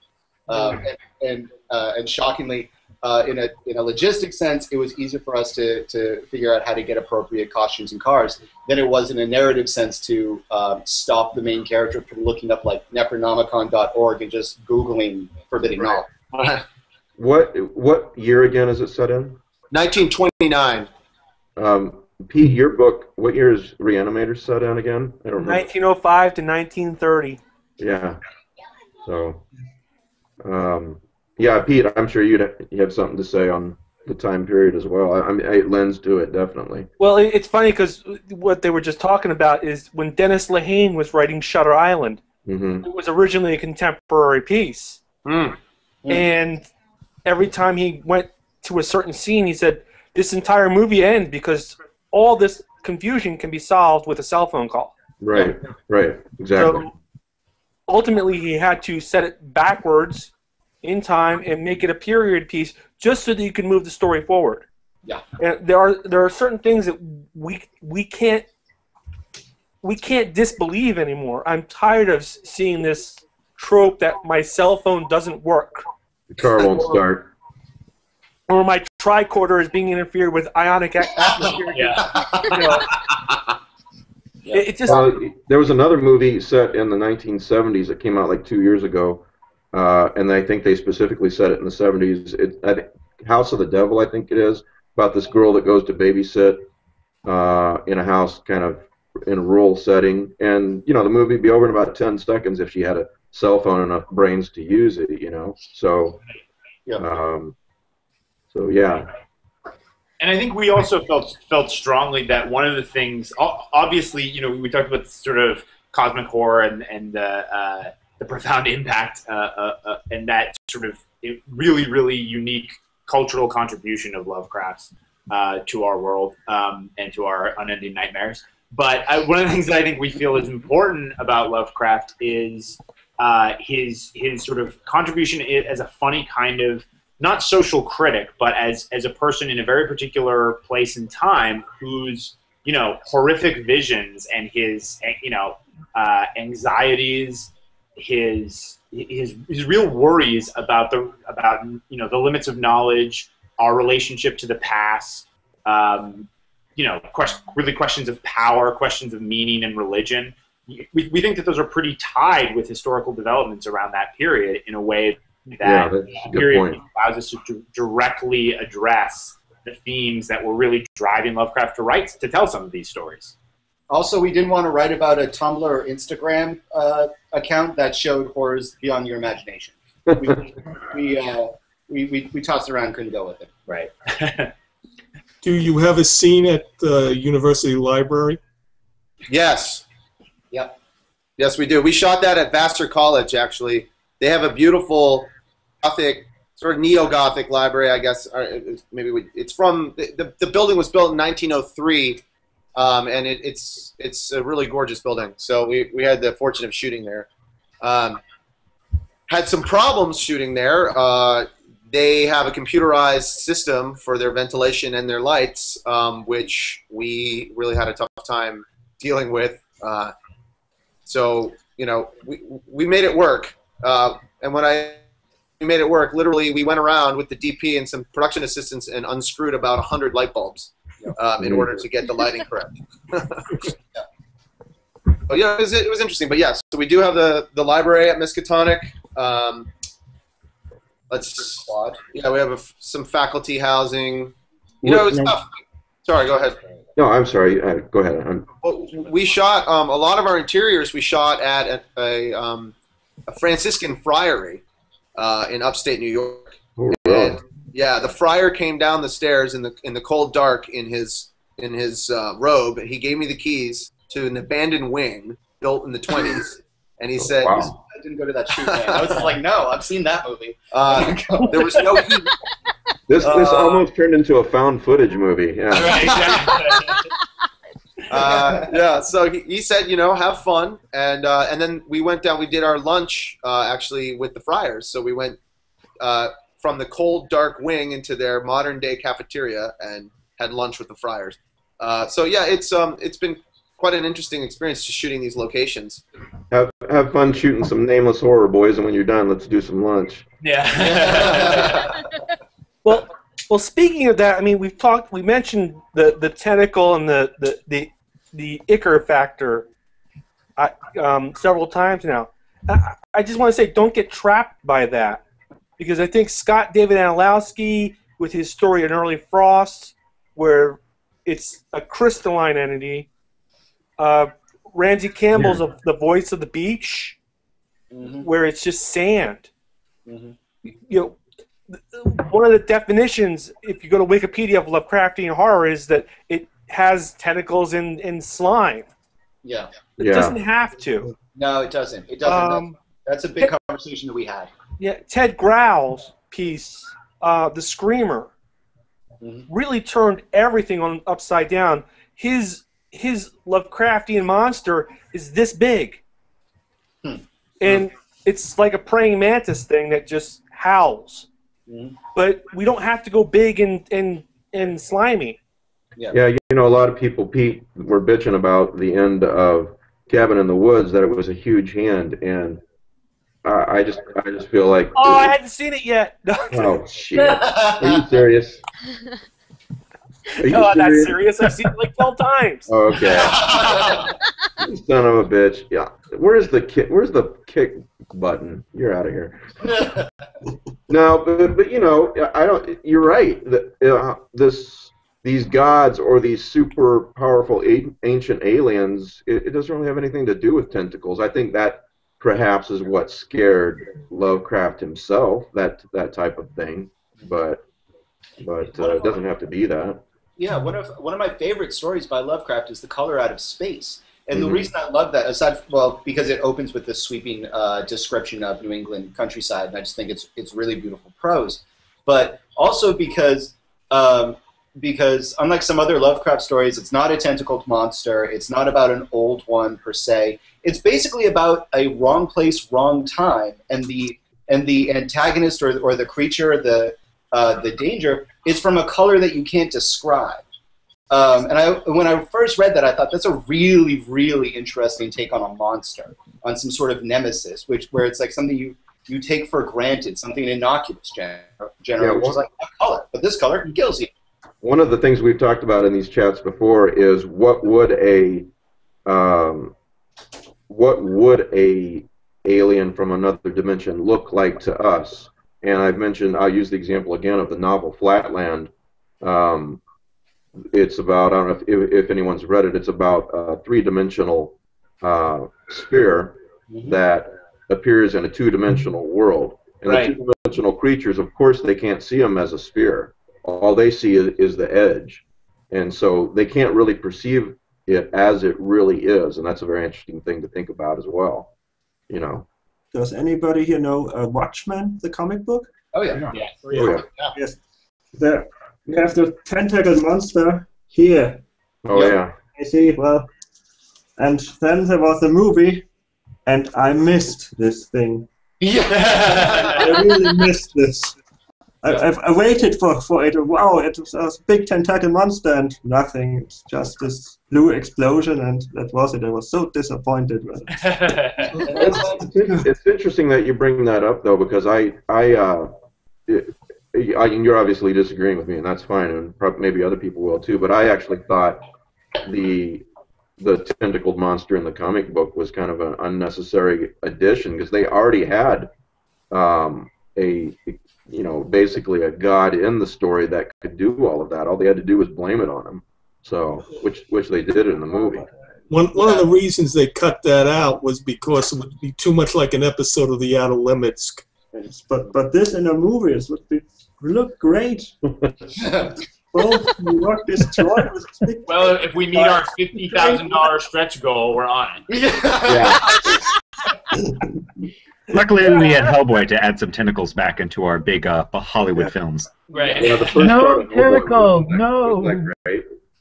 Um, and and, uh, and shockingly, uh, in a in a logistic sense, it was easier for us to, to figure out how to get appropriate costumes and cars than it was in a narrative sense to um, stop the main character from looking up like Necronomicon.org and just googling forbidden knowledge. What what year again is it set in? 1929. Um, Pete, your book, what year is Reanimator set in again? I don't know. 1905 to 1930. Yeah. So, um, yeah, Pete, I'm sure you'd you have something to say on the time period as well. I, I mean, it lends to it definitely. Well, it's funny because what they were just talking about is when Dennis Lehane was writing Shutter Island, hmm it was originally a contemporary piece. Mm. And every time he went to a certain scene, he said, This entire movie ends because all this confusion can be solved with a cell phone call. Right. Right. Exactly. So ultimately, he had to set it backwards in time and make it a period piece just so that you can move the story forward. Yeah. And there are there are certain things that we we can't we can't disbelieve anymore. I'm tired of seeing this trope that my cell phone doesn't work the car won't start. Or my tricorder is being interfered with ionic atmosphere. Yeah. You know, it, it just Well, there was another movie set in the 1970s that came out like two years ago, uh, and I think they specifically set it in the 70s. It, I think House of the Devil, I think it is, about this girl that goes to babysit uh, in a house kind of in a rural setting, and you know the movie would be over in about 10 seconds if she had a cell phone and enough brains to use it, you know. So, Yeah. um, so yeah, And I think we also felt felt strongly that one of the things, obviously, you know, we talked about sort of cosmic horror and and uh, uh, the profound impact uh, uh, uh, and that sort of really really unique cultural contribution of Lovecraft's uh, to our world um, and to our unending nightmares. But I, one of the things that I think we feel is important about Lovecraft is his his sort of contribution as a funny kind of not social critic, but as as a person in a very particular place and time whose you know horrific visions and his you know uh, anxieties, his his his real worries about the about you know the limits of knowledge, our relationship to the past, um, you know, quest- really questions of power, questions of meaning and religion. We, we think that those are pretty tied with historical developments around that period in a way that that's a good period point. allows us to d- directly address the themes that were really driving Lovecraft to write to tell some of these stories. Also, we didn't want to write about a Tumblr or Instagram uh, account that showed horrors beyond your imagination. We we, uh, we, we we tossed around, couldn't go with it. Right. Do you have a scene at the university library? Yes. Yep. Yes, we do. We shot that at Vassar College, actually. They have a beautiful Gothic, sort of neo-Gothic library, I guess. or Maybe we, it's from the, the, building was built in 1903, um, and it, it's it's a really gorgeous building. So we, we had the fortune of shooting there. Um, had some problems shooting there. Uh, they have a computerized system for their ventilation and their lights, um, which we really had a tough time dealing with Uh, so you know, we we made it work. Uh, and when I made it work, literally, we went around with the DP and some production assistants and unscrewed about hundred light bulbs um, in order to get the lighting correct. yeah. But yeah, it was, it was interesting. But yes, so we do have the, the library at Miskatonic. Um, let's yeah, we have a some faculty housing. You know, it's tough. Sorry, go ahead. No, I'm sorry. Uh, go ahead. I'm, we shot um, a lot of our interiors. We shot at a, a, um, a Franciscan friary uh, in upstate New York. oh, really? Yeah, the friar came down the stairs in the in the cold dark in his in his uh, robe, and he gave me the keys to an abandoned wing built in the twenties. And he said, wow. I didn't go to that shoot, man. I was just like, no, I've seen that movie. uh, "There was no heat." This this Uh, almost turned into a found footage movie. Yeah. uh, yeah, so he, he said, you know, have fun, and uh, and then we went down. We did our lunch uh, actually with the Friars. So we went uh, from the cold, dark wing into their modern day cafeteria and had lunch with the Friars. Uh, so yeah, it's um it's been quite an interesting experience just shooting these locations. Have have fun shooting some nameless horror boys, and when you're done, let's do some lunch. Yeah. well, well. Speaking of that, I mean, we've talked. We mentioned the the tentacle and the the the, the ichor factor uh, um, several times now. I, I just want to say, don't get trapped by that, because I think Scott David Aniolowski, with his story in Early Frost, where it's a crystalline entity. Uh, Ramsey Campbell's Yeah. of the voice of the beach, where it's just sand Mhm. you know, one of the definitions, if you go to Wikipedia of Lovecraftian horror, is that it has tentacles in in slime. Yeah. It Yeah. doesn't have to. No, it doesn't. It doesn't. Um, that's, that's a big conversation that we had. Yeah, Ted Grau's piece, uh, The Screamer, Mhm. really turned everything on upside down. His his Lovecraftian monster is this big, Hmm. and it's like a praying mantis thing that just howls. Mhm. But we don't have to go big and and and slimy. Yeah, you know, a lot of people, Pete, were bitching about the end of Cabin in the Woods that it was a huge hand, and I, I just, I just feel like, Oh, I hadn't seen it yet. No, oh shit, are you serious? Are you no I'm not serious? serious. I've seen it like twelve times. Oh, okay. You Son of a bitch. Yeah. Where's the kick? Where's the kick button? You're out of here. No, but but you know, I don't. You're right. The, uh, this these gods or these super powerful a- ancient aliens, it, it doesn't really have anything to do with tentacles. I think that perhaps is what scared Lovecraft himself. That that type of thing, but but uh, it doesn't have to be that. Yeah, one of one of my favorite stories by Lovecraft is The Color Out of Space. And the Mhm. reason I love that, aside well, because it opens with this sweeping uh, description of New England countryside, and I just think it's it's really beautiful prose. But also because um, because unlike some other Lovecraft stories, it's not a tentacled monster. It's not about an old one per se. It's basically about a wrong place, wrong time, and the and the antagonist or or the creature, the uh, the danger is from a color that you can't describe. Um, and I, when I first read that, I thought that's a really, really interesting take on a monster, on some sort of nemesis, which where it's like something you you take for granted, something innocuous, gen- generally, Yeah, which is like a color, but this color kills you. One of the things we've talked about in these chats before is what would a um, what would a alien from another dimension look like to us? And I've mentioned I'll use the example again of the novel Flatland. Um, it's about I don't know if, if, if anyone's read it. It's about a three-dimensional uh, sphere that appears in a two-dimensional world. And Right. the two-dimensional creatures, of course, they can't see them as a sphere. All they see is, is the edge, and so they can't really perceive it as it really is. And that's a very interesting thing to think about as well. You know. Does anybody here know uh, Watchmen, the comic book? Oh yeah, Yeah. Oh, yeah. Yes. There, we have the tentacled monster here. Oh Yep. yeah. You see, well, and then there was a movie, and I missed this thing. Yeah. I really missed this. I, I've, I waited for, for it. Wow, it was a big tentacle monster and nothing. It's just this blue explosion, and that was it. I was so disappointed with it. it's, it's interesting that you bring that up though, because I, I, uh, it, I, you're obviously disagreeing with me, and that's fine, and prob- maybe other people will too. But I actually thought the the tentacled monster in the comic book was kind of an unnecessary addition because they already had um, a you know basically a god in the story that could do all of that. All they had to do was blame it on him. So which which they did in the movie. One one of the reasons they cut that out was because it would be too much like an episode of The Outer Limits. Yes, but but this in a movie is would be look great. Both New York destroyed with this big Well, if we meet our fifty thousand dollar stretch goal, we're on it. Luckily, we had Hellboy to add some tentacles back into our big uh, Hollywood films. Right. Yeah, the first No part of Hellboy tentacles, was no.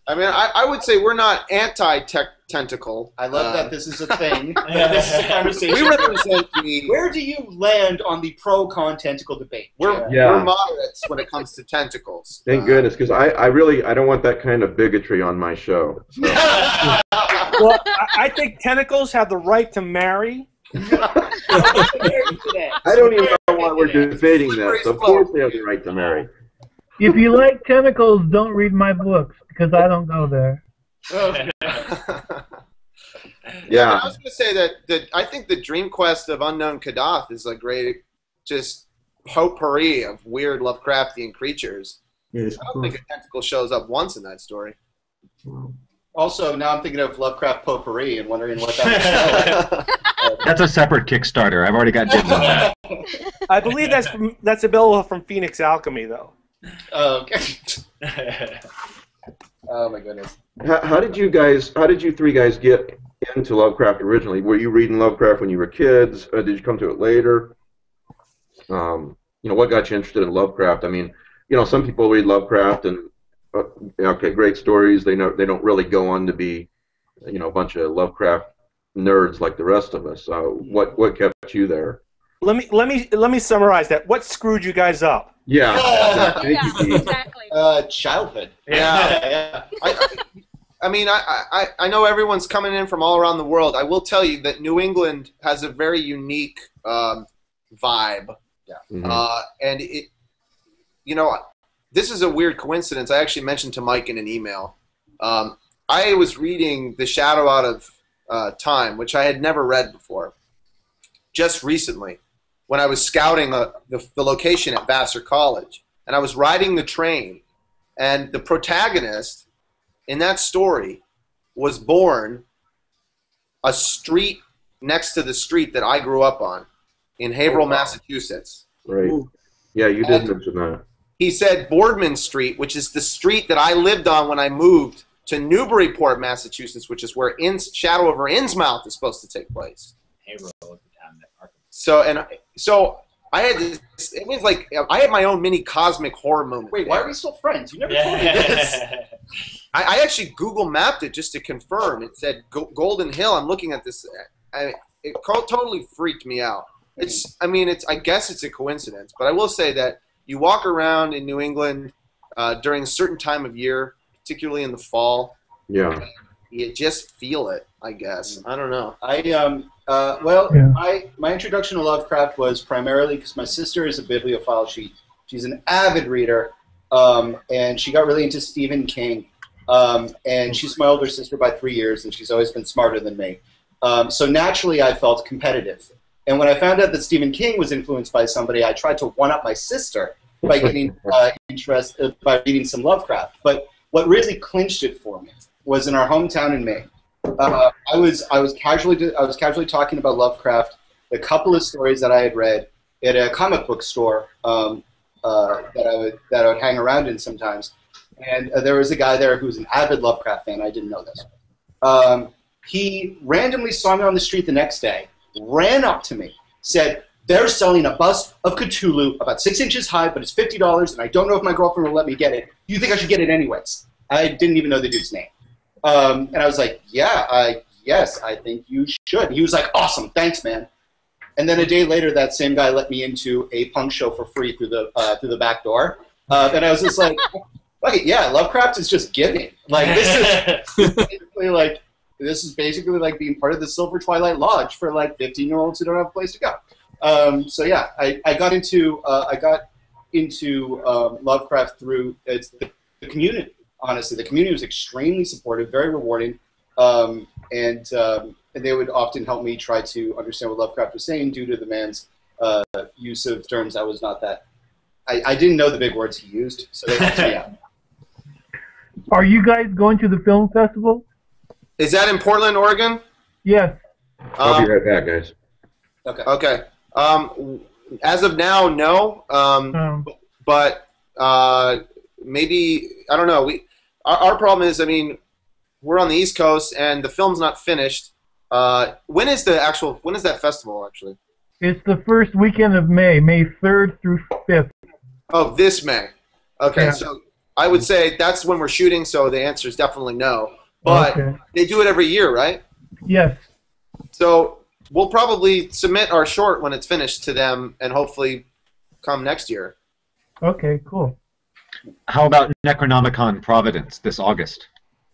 I mean, I, I would say we're not anti-tentacle. I love Uh, that this is a thing. this is a conversation. We represent the. Where do you land on the pro-con tentacle debate? We're, Yeah. we're moderates when it comes to tentacles. Thank goodness, because I, I really I don't want that kind of bigotry on my show. So. Well, I, I think tentacles have the right to marry. I don't even know why we're debating this. Of course, they have the right to marry. If you like tentacles, don't read my books because I don't go there. Yeah. I was going to say that, that I think the Dream Quest of Unknown Kadath is a great, just potpourri of weird Lovecraftian creatures. Yes, I don't think a tentacle shows up once in that story. Also, now I'm thinking of Lovecraft potpourri and wondering what that. That's a separate Kickstarter. I've already got dibs on that. I believe that's from, that's available from Phoenix Alchemy, though. oh, okay. oh my goodness. How, how did you guys? How did you three guys get into Lovecraft originally? Were you reading Lovecraft when you were kids? Or did you come to it later? Um, you know, what got you interested in Lovecraft? I mean, you know, some people read Lovecraft and okay, great stories. They know they don't really go on to be, you know, a bunch of Lovecraft nerds like the rest of us. Uh, what what kept you there? Let me let me let me summarize that. What screwed you guys up? Yeah. exactly. Yeah, Thank you, Keith. exactly. Uh, childhood. Yeah. yeah. I, I mean, I, I, I know everyone's coming in from all around the world. I will tell you that New England has a very unique um, vibe. Mhm. Uh, and it, you know, this is a weird coincidence. I actually mentioned to Mike in an email. Um, I was reading The Shadow Out of uh, Time, which I had never read before, just recently when I was scouting uh the, the location at Vassar College. And I was riding the train, and the protagonist in that story was born a street next to the street that I grew up on in Haverhill, Massachusetts. Right. Yeah, you did mention that. He said Boardman Street, which is the street that I lived on when I moved to Newburyport, Massachusetts, which is where Inns, Shadow over Innsmouth is supposed to take place. So and I- so I had this. It was like I had my own mini cosmic horror moment. Wait, why there. are we still friends? You never told me this. I, I actually Google mapped it just to confirm. It said Golden Hill. I'm looking at this. I, it totally freaked me out. It's. I mean, it's. I guess it's a coincidence, but I will say that you walk around in New England uh, during a certain time of year, particularly in the fall. Yeah. You just feel it. I guess. I don't know. I um uh well Yeah. my my introduction to Lovecraft was primarily because my sister is a bibliophile. She she's an avid reader, um, and she got really into Stephen King. Um, and she's my older sister by three years, and she's always been smarter than me. Um, so naturally, I felt competitive. And when I found out that Stephen King was influenced by somebody, I tried to one up my sister by getting uh, interest uh, by reading some Lovecraft. But what really clinched it for me was in our hometown in Maine. Uh, I was I was casually I was casually talking about Lovecraft, a couple of stories that I had read at a comic book store um, uh, that I would that I would hang around in sometimes, and uh, there was a guy there who was an avid Lovecraft fan. I didn't know this. Um, he randomly saw me on the street the next day, ran up to me, said, "They're selling a bust of Cthulhu about six inches high, but it's fifty dollars, and I don't know if my girlfriend will let me get it. Do you think I should get it anyways?" I didn't even know the dude's name. Um, and I was like, yeah, I, yes, I think you should. He was like, awesome, thanks, man. And then a day later, that same guy let me into a punk show for free through the uh, through the back door. Uh, and I was just like, "Fuck it, yeah, Lovecraft is just giving. Like this is basically like this is basically like being part of the Silver Twilight Lodge for like 15 year olds who don't have a place to go. Um, so yeah, I, I got into uh, I got into um, Lovecraft through it's the, the community. Honestly, the community was extremely supportive, very rewarding, um, and um, and they would often help me try to understand what Lovecraft was saying due to the man's uh, use of terms I was not that. I, I didn't know the big words he used, so they helped me out. Are you guys going to the film festival? Is that in Portland, Oregon? Yes. I'll be right back, guys. Okay. Okay. Um, as of now, no. Um, Um, but uh, maybe I don't know. We our, our problem is, I mean, we're on the East Coast and the film's not finished. Uh, when is the actual? When is that festival actually? it's the first weekend of May, May 3rd through 5th. Oh, this May. Okay, Yeah. so I would say that's when we're shooting. So the answer is definitely no. But Okay. they do it every year, right? Yes. So we'll probably submit our short when it's finished to them, and hopefully come next year. Okay, cool. How about Necronomicon Providence this August?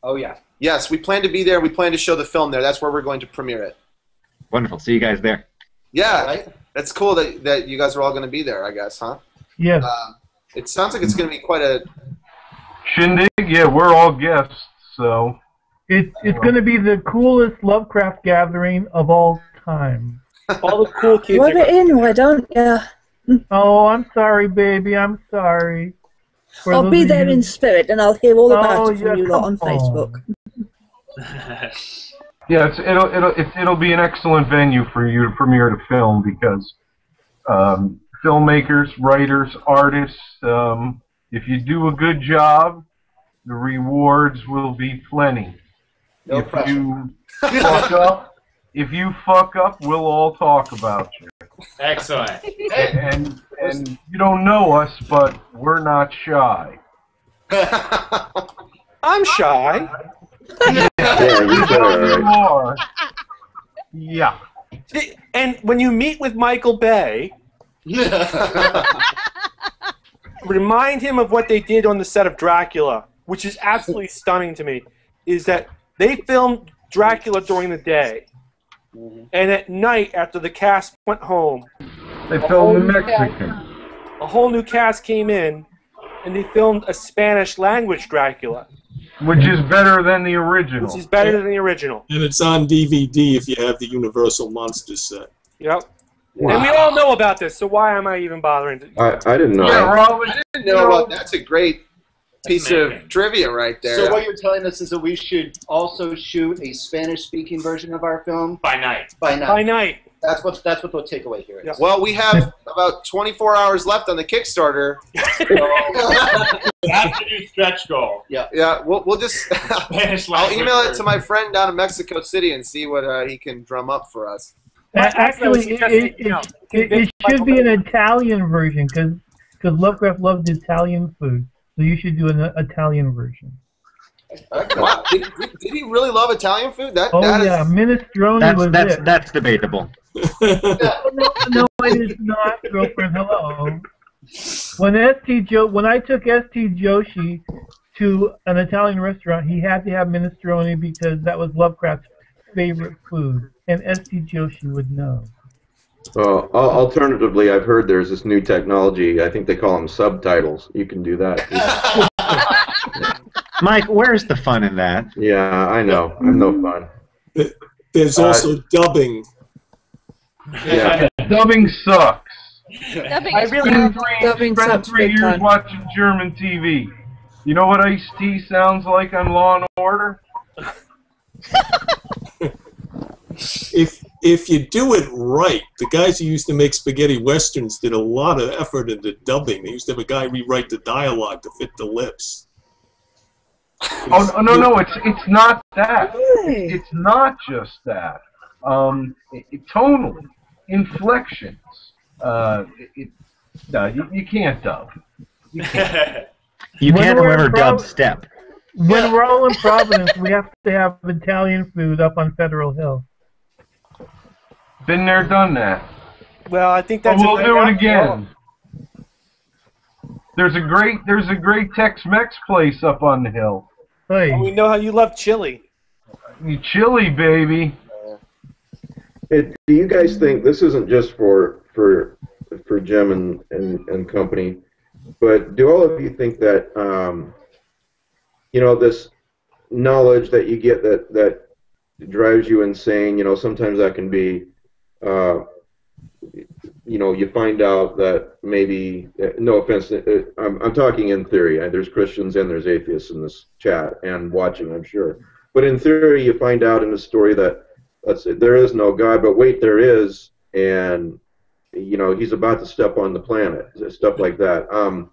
Oh yeah. Yes, we plan to be there. We plan to show the film there. That's where we're going to premiere it. Wonderful. See you guys there. Yeah, that's cool that, that you guys are all going to be there. I guess, huh? Yeah. Uh, it sounds like it's going to be quite a. Shindig, yeah, we're all guests, so. It's it's going to be the coolest Lovecraft gathering of all time. All the cool kids. Rub it in, why don't you? Oh, I'm sorry, baby. I'm sorry. For I'll be there you- in spirit and I'll hear all about Oh, it from yeah, you lot on come on. Facebook. Yeah, it's, it'll it'll it's, it'll be an excellent venue for you to premiere the film because um, filmmakers, writers, artists, um, if you do a good job, the rewards will be plenty. No if pressure. you fuck up, if you fuck up, we'll all talk about you. Excellent. And and you don't know us, but we're not shy. I'm shy. Yeah, you said it You right. are. Yeah. And when you meet with Michael Bay, remind him of what they did on the set of Dracula, which is absolutely stunning to me. Is that they filmed Dracula during the day, Mm-hmm. and at night after the cast went home, They filmed the Mexican. a whole new cast came in, and they filmed a Spanish language Dracula, Which is better than the original. which is better than the original. And it's on DVD if you have the Universal Monsters set. Yep. And we all know about this, so why am I even bothering? To... I, I didn't know. Yeah, that. Rob, I didn't know about That's a great piece of trivia right there. So what you're telling us is that we should also shoot a Spanish-speaking version of our film by night. By night. By night. That's what that's what the takeaway here is. Well, we have about 24 hours left on the Kickstarter. That's the new stretch goal. Yeah. Yeah, we'll, we'll just. Spanish I'll email it to my friend down in Mexico City and see what uh, he can drum up for us. A- Actually, it, it, it, it, it should be an Italian version because because Lovecraft loved Italian food, so you should do an uh, Italian version. Wow, did, did, did he really love Italian food? That, Oh that is- yeah, minestrone That's was that's it. that's debatable. Oh, no, no, it is not, girlfriend. Hello. When S.T. Jo- when I took S.T. Joshi to an Italian restaurant, he had to have minestrone because that was Lovecraft's favorite food, and S.T. Joshi would know. Well, alternatively, I've heard there's this new technology. I think they call them subtitles. You can do that. Mike, where's the fun in that? yeah, I know. I'm no fun. There's Uh, also dubbing. Yeah. Dubbing sucks. Dubbing I is really crap. spent Dubbing spent sucks three years time. watching German TV. You know what Ice T sounds like on Law and Order? If if you do it right, the guys who used to make spaghetti westerns did a lot of effort into dubbing. They used to have a guy rewrite the dialogue to fit the lips. Oh no, no, no! It's it's not that. Really? It's not just that. Um, it, it, tonally, inflections. Uh, it, it, no, you, you can't dub. You can't. You When can't, we're however, dub step. When we're all in Providence, we have to have Italian food up on Federal Hill. Been there, done that. Well, I think that's. a we'll great do it again. There's a great there's a great Tex-Mex place up on the hill. And we know how you love chili. You chili, baby. It, do you guys think this isn't just for for for Jim and, and, and company, but do all of you think that um, you know this knowledge that you get that that drives you insane? You know, sometimes that can be, uh, you know, you find out that maybe uh, no offense, uh, I'm I'm talking in theory. There's Christians and there's atheists in this chat and watching, I'm sure. But in theory, you find out in the story that let's say there is no God, but wait, there is, and you know he's about to step on the planet, stuff like that. Um,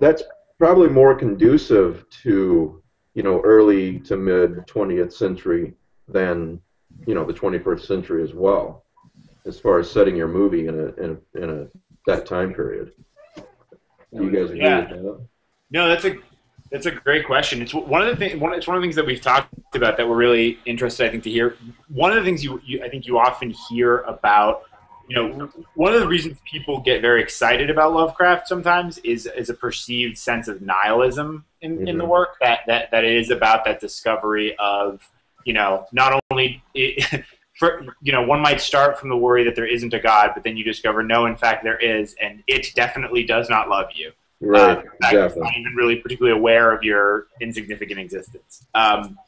that's probably more conducive to you know early to mid 20th century than you know the 21st century as well, as far as setting your movie in a in a, in a that time period. Do you guys agree Yeah. with that? No, that's a that's a great question. It's one of the things. One, it's one of the things that we've talked about that we're really interested, I think, to hear. One of the things you, you I think you often hear about. You know, one of the reasons people get very excited about Lovecraft sometimes is is a perceived sense of nihilism in, in the Mhm. work that, that that it is about that discovery of you know not only it, for you know one might start from the worry that there isn't a god, but then you discover no, in fact there is, and it definitely does not love you. Right, fact, exactly. not even really particularly aware of your insignificant existence. Um,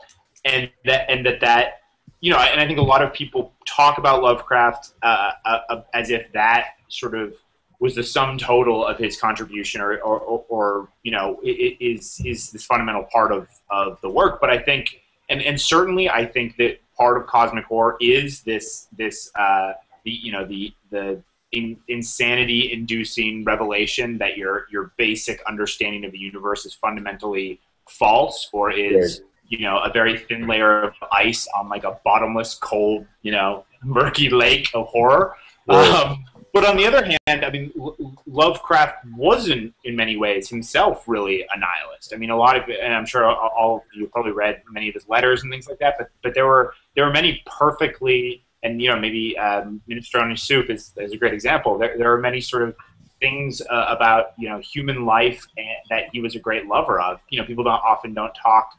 and that and that that you know, and I think a lot of people talk about Lovecraft uh, uh, uh, as if that sort of was the sum total of his contribution, or or, or, or you know, is is this fundamental part of of the work. But I think, and and certainly, I think that part of cosmic horror is this this uh, the you know the the in, insanity inducing revelation that your your basic understanding of the universe is fundamentally false or is you know a very thin layer of ice on like a bottomless cold you know murky lake of horror. Um, but on the other hand i mean lovecraft wasn't in many ways himself really a nihilist. I mean a lot of and i'm sure all of you probably read many of his letters and things like that but but there were there were many perfectly and you know maybe um, minestrone soup is, is a great example. There, there are many sort of things uh, about you know human life and that he was a great lover of. You know people don't often don't talk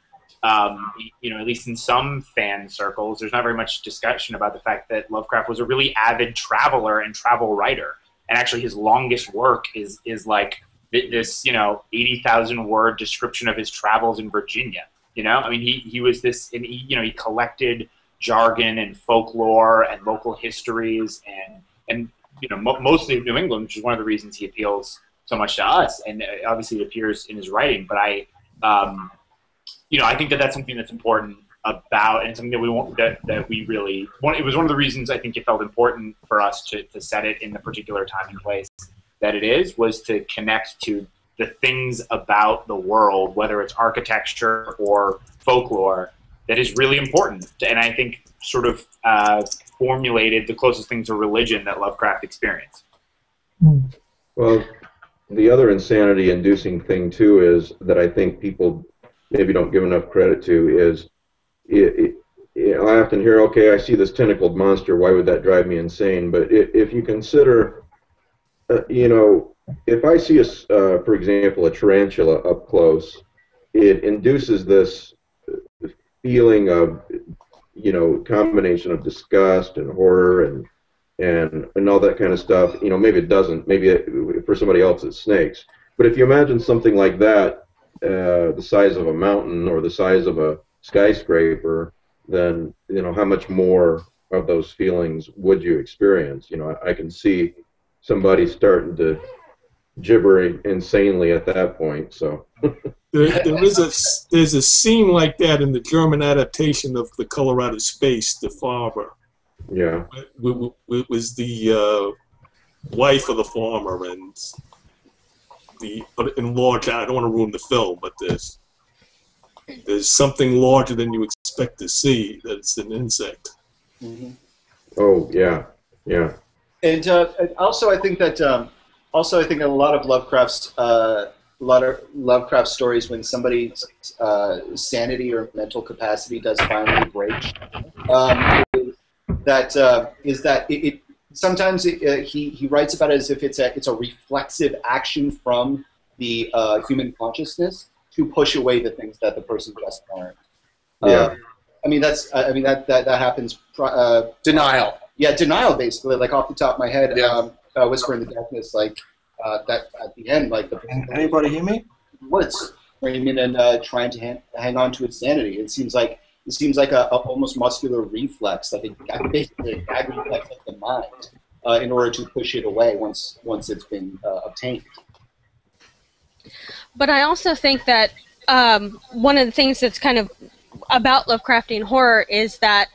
um, you know, at least in some fan circles, there's not very much discussion about the fact that Lovecraft was a really avid traveler and travel writer. And actually, his longest work is is like this, you know, eighty thousand word description of his travels in Virginia. You know, I mean, he he was this, and he, you know, he collected jargon and folklore and local histories and and you know, mo- mostly New England, which is one of the reasons he appeals so much to us. And uh, obviously, it appears in his writing. But I, um, you know, I think that that's something that's important about, and something that we want that, that we really. It was one of the reasons I think it felt important for us to, to set it in the particular time and place that it is, was to connect to the things about the world, whether it's architecture or folklore, that is really important. And I think sort of uh, formulated the closest thing to religion that Lovecraft experienced. Well, the other insanity-inducing thing too is that I think people maybe don't give enough credit to is, it, it, I often hear, okay, I see this tentacled monster. Why would that drive me insane? But if, if you consider, uh, you know, if I see a, uh, for example, a tarantula up close, it induces this feeling of, you know, combination of disgust and horror and and and all that kind of stuff. You know, maybe it doesn't. Maybe it, for somebody else it's snakes. But if you imagine something like that, uh, the size of a mountain or the size of a skyscraper, then you know how much more of those feelings would you experience? You know, I, I can see somebody starting to gibber insanely at that point. So. There, there is a there's a scene like that in the German adaptation of the Color Out of Space, The Farmer. Yeah. It, it- it was the uh, wife of the farmer and the but in large. I don't want to ruin the film, but there's there's something larger than you expect to see. That it's an insect. Oh yeah, yeah. And, uh, and also, I think that um, also I think a lot of Lovecraft's uh, a lot of Lovecraft stories when somebody's uh, sanity or mental capacity does finally break, um, is that uh, is that it, it sometimes it, uh, he he writes about it as if it's a it's a reflexive action from the uh, human consciousness to push away the things that the person just learned. Yeah. Uh, I mean that's I mean that that that happens. Uh, Denial. yeah, denial basically. Like off the top of my head, Yeah. um, uh, whisper in the darkness. Like uh, that at the end, like the Anybody hear me? woods, screaming and uh, trying to hang, hang on to his sanity. It seems like it seems like a, a almost muscular reflex, like a basically a gag reflex of the mind, uh, in order to push it away once once it's been uh, obtained. But I also think that um, one of the things that's kind of about Lovecraftian horror is that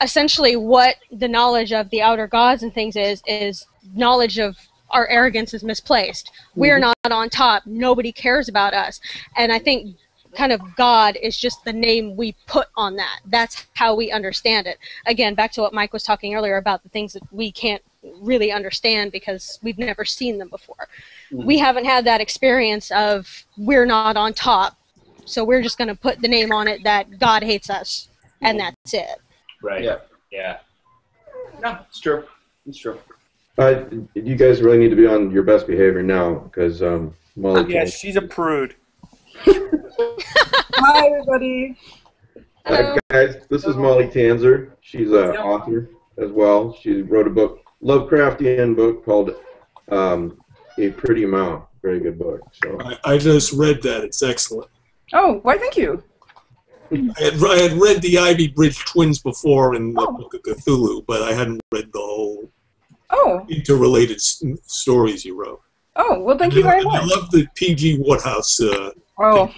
essentially what the knowledge of the outer gods and things is is knowledge of our arrogance is misplaced. We're Mhm. not on top. Nobody cares about us. And I think kind of God is just the name we put on that. That's how we understand it. Again, back to what Mike was talking earlier about the things that we can't really understand because we've never seen them before. We haven't had that experience of we're not on top. So we're just going to put the name on it that God hates us and that's it. Right. Yeah. Yeah. No, it's true. It's true. Uh, you guys really need to be on your best behavior now because um, Molly. Yeah, she's a prude. Hi, everybody. Hi, guys. This is Molly Tanzer. She's an author as well. She wrote a book, Lovecraftian book called um, A Pretty Mouth. Very good book. So I, I just read that. It's excellent. Oh, why? Thank you. I had, I had read the Ivy Bridge twins before in the Book of Cthulhu, but I hadn't read the whole Oh, interrelated s- stories you wrote. oh. Well, thank you very much. I love the P.G. Wodehouse. Uh, Oh,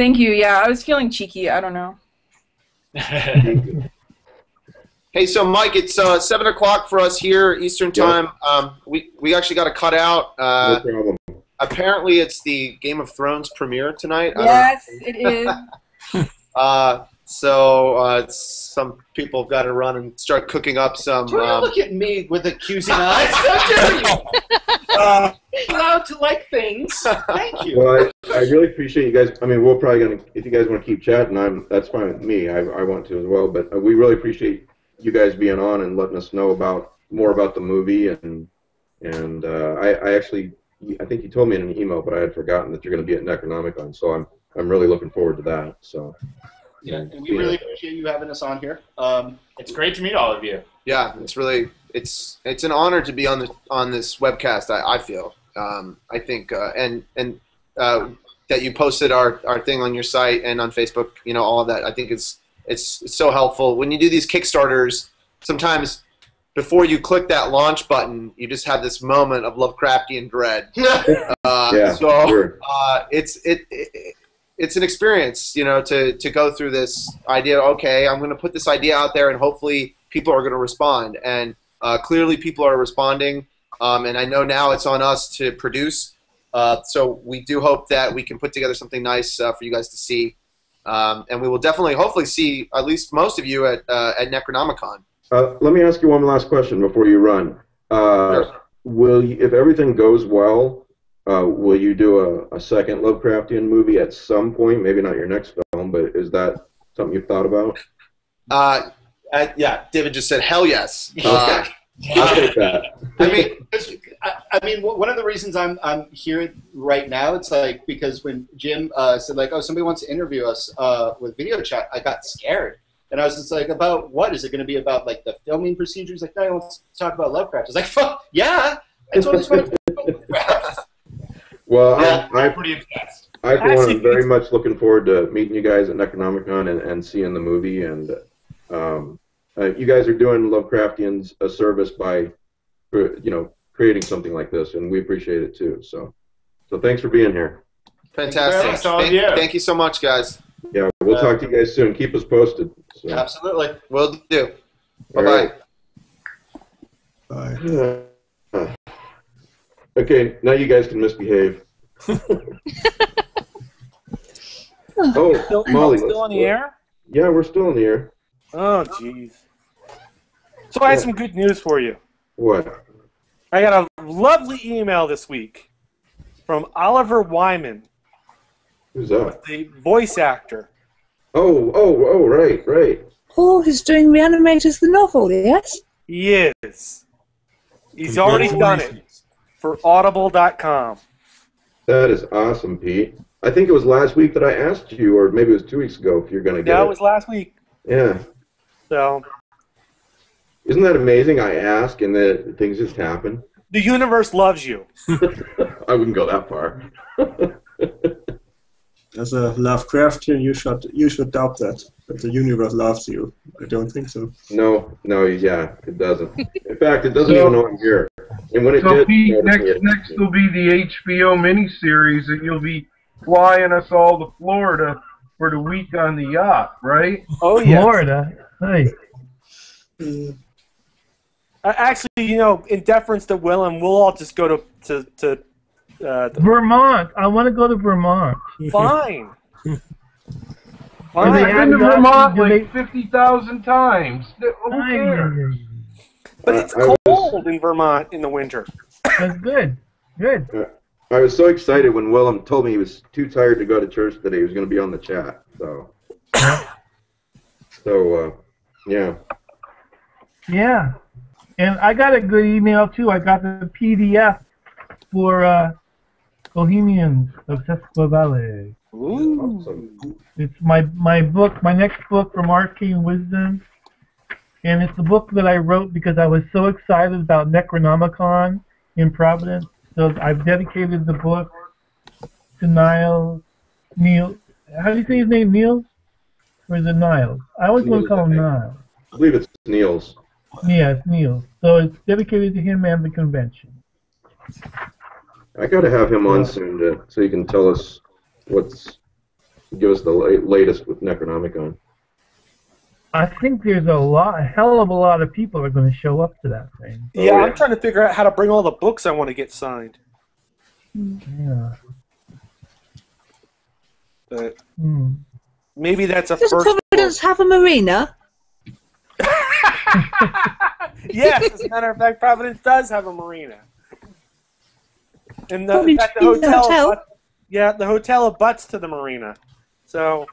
thank you. Yeah, I was feeling cheeky. I don't know. Hey, so Mike, it's uh, seven o'clock for us here Eastern time. Um, we we actually got to cut out. no Uh, problem. apparently, it's the Game of Thrones premiere tonight. I don't know. Yes, it is. Uh, so uh, some people have got to run and start cooking up some. Don't Um, look at me with accusing eyes. How dare you? Uh, allowed to like things. Thank you. Well, I, I really appreciate you guys. I mean, we're probably gonna if you guys want to keep chatting, I'm that's fine with me. I, I want to as well. But uh, we really appreciate you guys being on and letting us know about more about the movie and and uh, I, I actually I think you told me in an email, but I had forgotten that you're going to be at Necronomicon. So I'm I'm really looking forward to that. So Yeah, and we really appreciate you having us on here. Um, it's great to meet all of you. yeah, it's really it's it's an honor to be on the on this webcast. I, I feel. Um, I think uh, and and uh, that you posted our, our thing on your site and on Facebook. You know all of that. I think it's it's, it's so helpful when you do these Kickstarters. Sometimes before you click that launch button, you just have this moment of Lovecraftian dread. uh, Yeah, so sure. uh, it's it, it it's an experience, you know, to to go through this idea. Okay, I'm going to put this idea out there, and hopefully people are going to respond. And uh, clearly, people are responding. Um, and I know now it's on us to produce. Uh, so we do hope that we can put together something nice uh, for you guys to see. Um, and we will definitely, hopefully, see at least most of you at uh, at Necronomicon. uh, let me ask you one last question before you run. Uh, will you, if everything goes well, uh, will you do a, a second Lovecraftian movie at some point? Maybe not your next film, but is that something you've thought about? Uh, uh, yeah, David just said, "Hell yes." Uh, I'll take that. I mean, I, I mean, one of the reasons I'm I'm here right now, it's like because when Jim uh, said like, oh, somebody wants to interview us uh, with video chat, I got scared, and I was just like, about what is it going to be about? Like the filming procedures? Like, no, I want to talk about Lovecraft. I was like, fuck yeah, I totally want to. Well, Yeah, I, am pretty obsessed. I for one am very much looking forward to meeting you guys at Necronomicon and, and seeing the movie. And um, uh, you guys are doing Lovecraftians a service by, uh, you know, creating something like this, and we appreciate it too. So, so thanks for being here. Fantastic. Thanks to all of Thank, you. thank you so much, guys. Yeah, we'll talk to you guys soon. Keep us posted. So. Absolutely, will do. Bye bye. right. Uh, Okay, now you guys can misbehave. oh, Still, Molly, still let's- on the air? Yeah, we're still in the air. Oh, jeez. So I have some good news for you. What? I got a lovely email this week from Oliver Wyman, Who's that? the voice actor. Oh, oh, oh, right, right. Oh, he's doing Reanimators the novel, yes? He is. He's already done it for Audible.com. That is awesome, Pete. I think it was last week that I asked you, or maybe it was two weeks ago, if you're going to get Yeah, it. it was last week. Yeah. So Isn't that amazing? I ask and then things just happen. the universe loves you. I wouldn't go that far. As a Lovecraftian, you should you should doubt that that the universe loves you. I don't think so. No, no, yeah, it doesn't. In fact, it doesn't even know I'm here. And when it So did, Pete, next next will be the HBO miniseries, and you'll be flying us all to Florida for the week on the yacht, right? Oh yeah. Florida. Hey. Uh, actually, you know, in deference to Wilum, we'll all just go to to to. Uh, the, Vermont. I want to go to Vermont. fine. I've been to Vermont do like fifty thousand times. Who cares? But it's I- I was- cold in Vermont in the winter. That's good. Good. I was so excited when Wilum told me he was too tired to go to church today. He was going to be on the chat. So, so uh, yeah. Yeah. And I got a good email too. I got the PDF for uh, Bohemians of Sesqua Valley. Awesome. It's my my book, my next book from Arcane Wisdom, and it's a book that I wrote because I was so excited about Necronomicon in Providence. So I've dedicated the book to Niall Neil. How do you say his name? Niels or is it Niles? I always want to call him Niles. I believe it's Niels. Yeah, it's Niels. So it's dedicated to him and the convention. I got to have him on soon to, so he can tell us what's, give us the la- latest with Necronomicon. I think there's a lot, a hell of a lot of people are going to show up to that thing. Yeah, I'm trying to figure out how to bring all the books I want to get signed. Yeah. But Hmm. maybe that's a Does first. Providence have a marina? yes, as a matter of fact, Providence does have a marina. And the, fact, the in the hotel, hotel. abut- yeah, the hotel abuts to the marina. So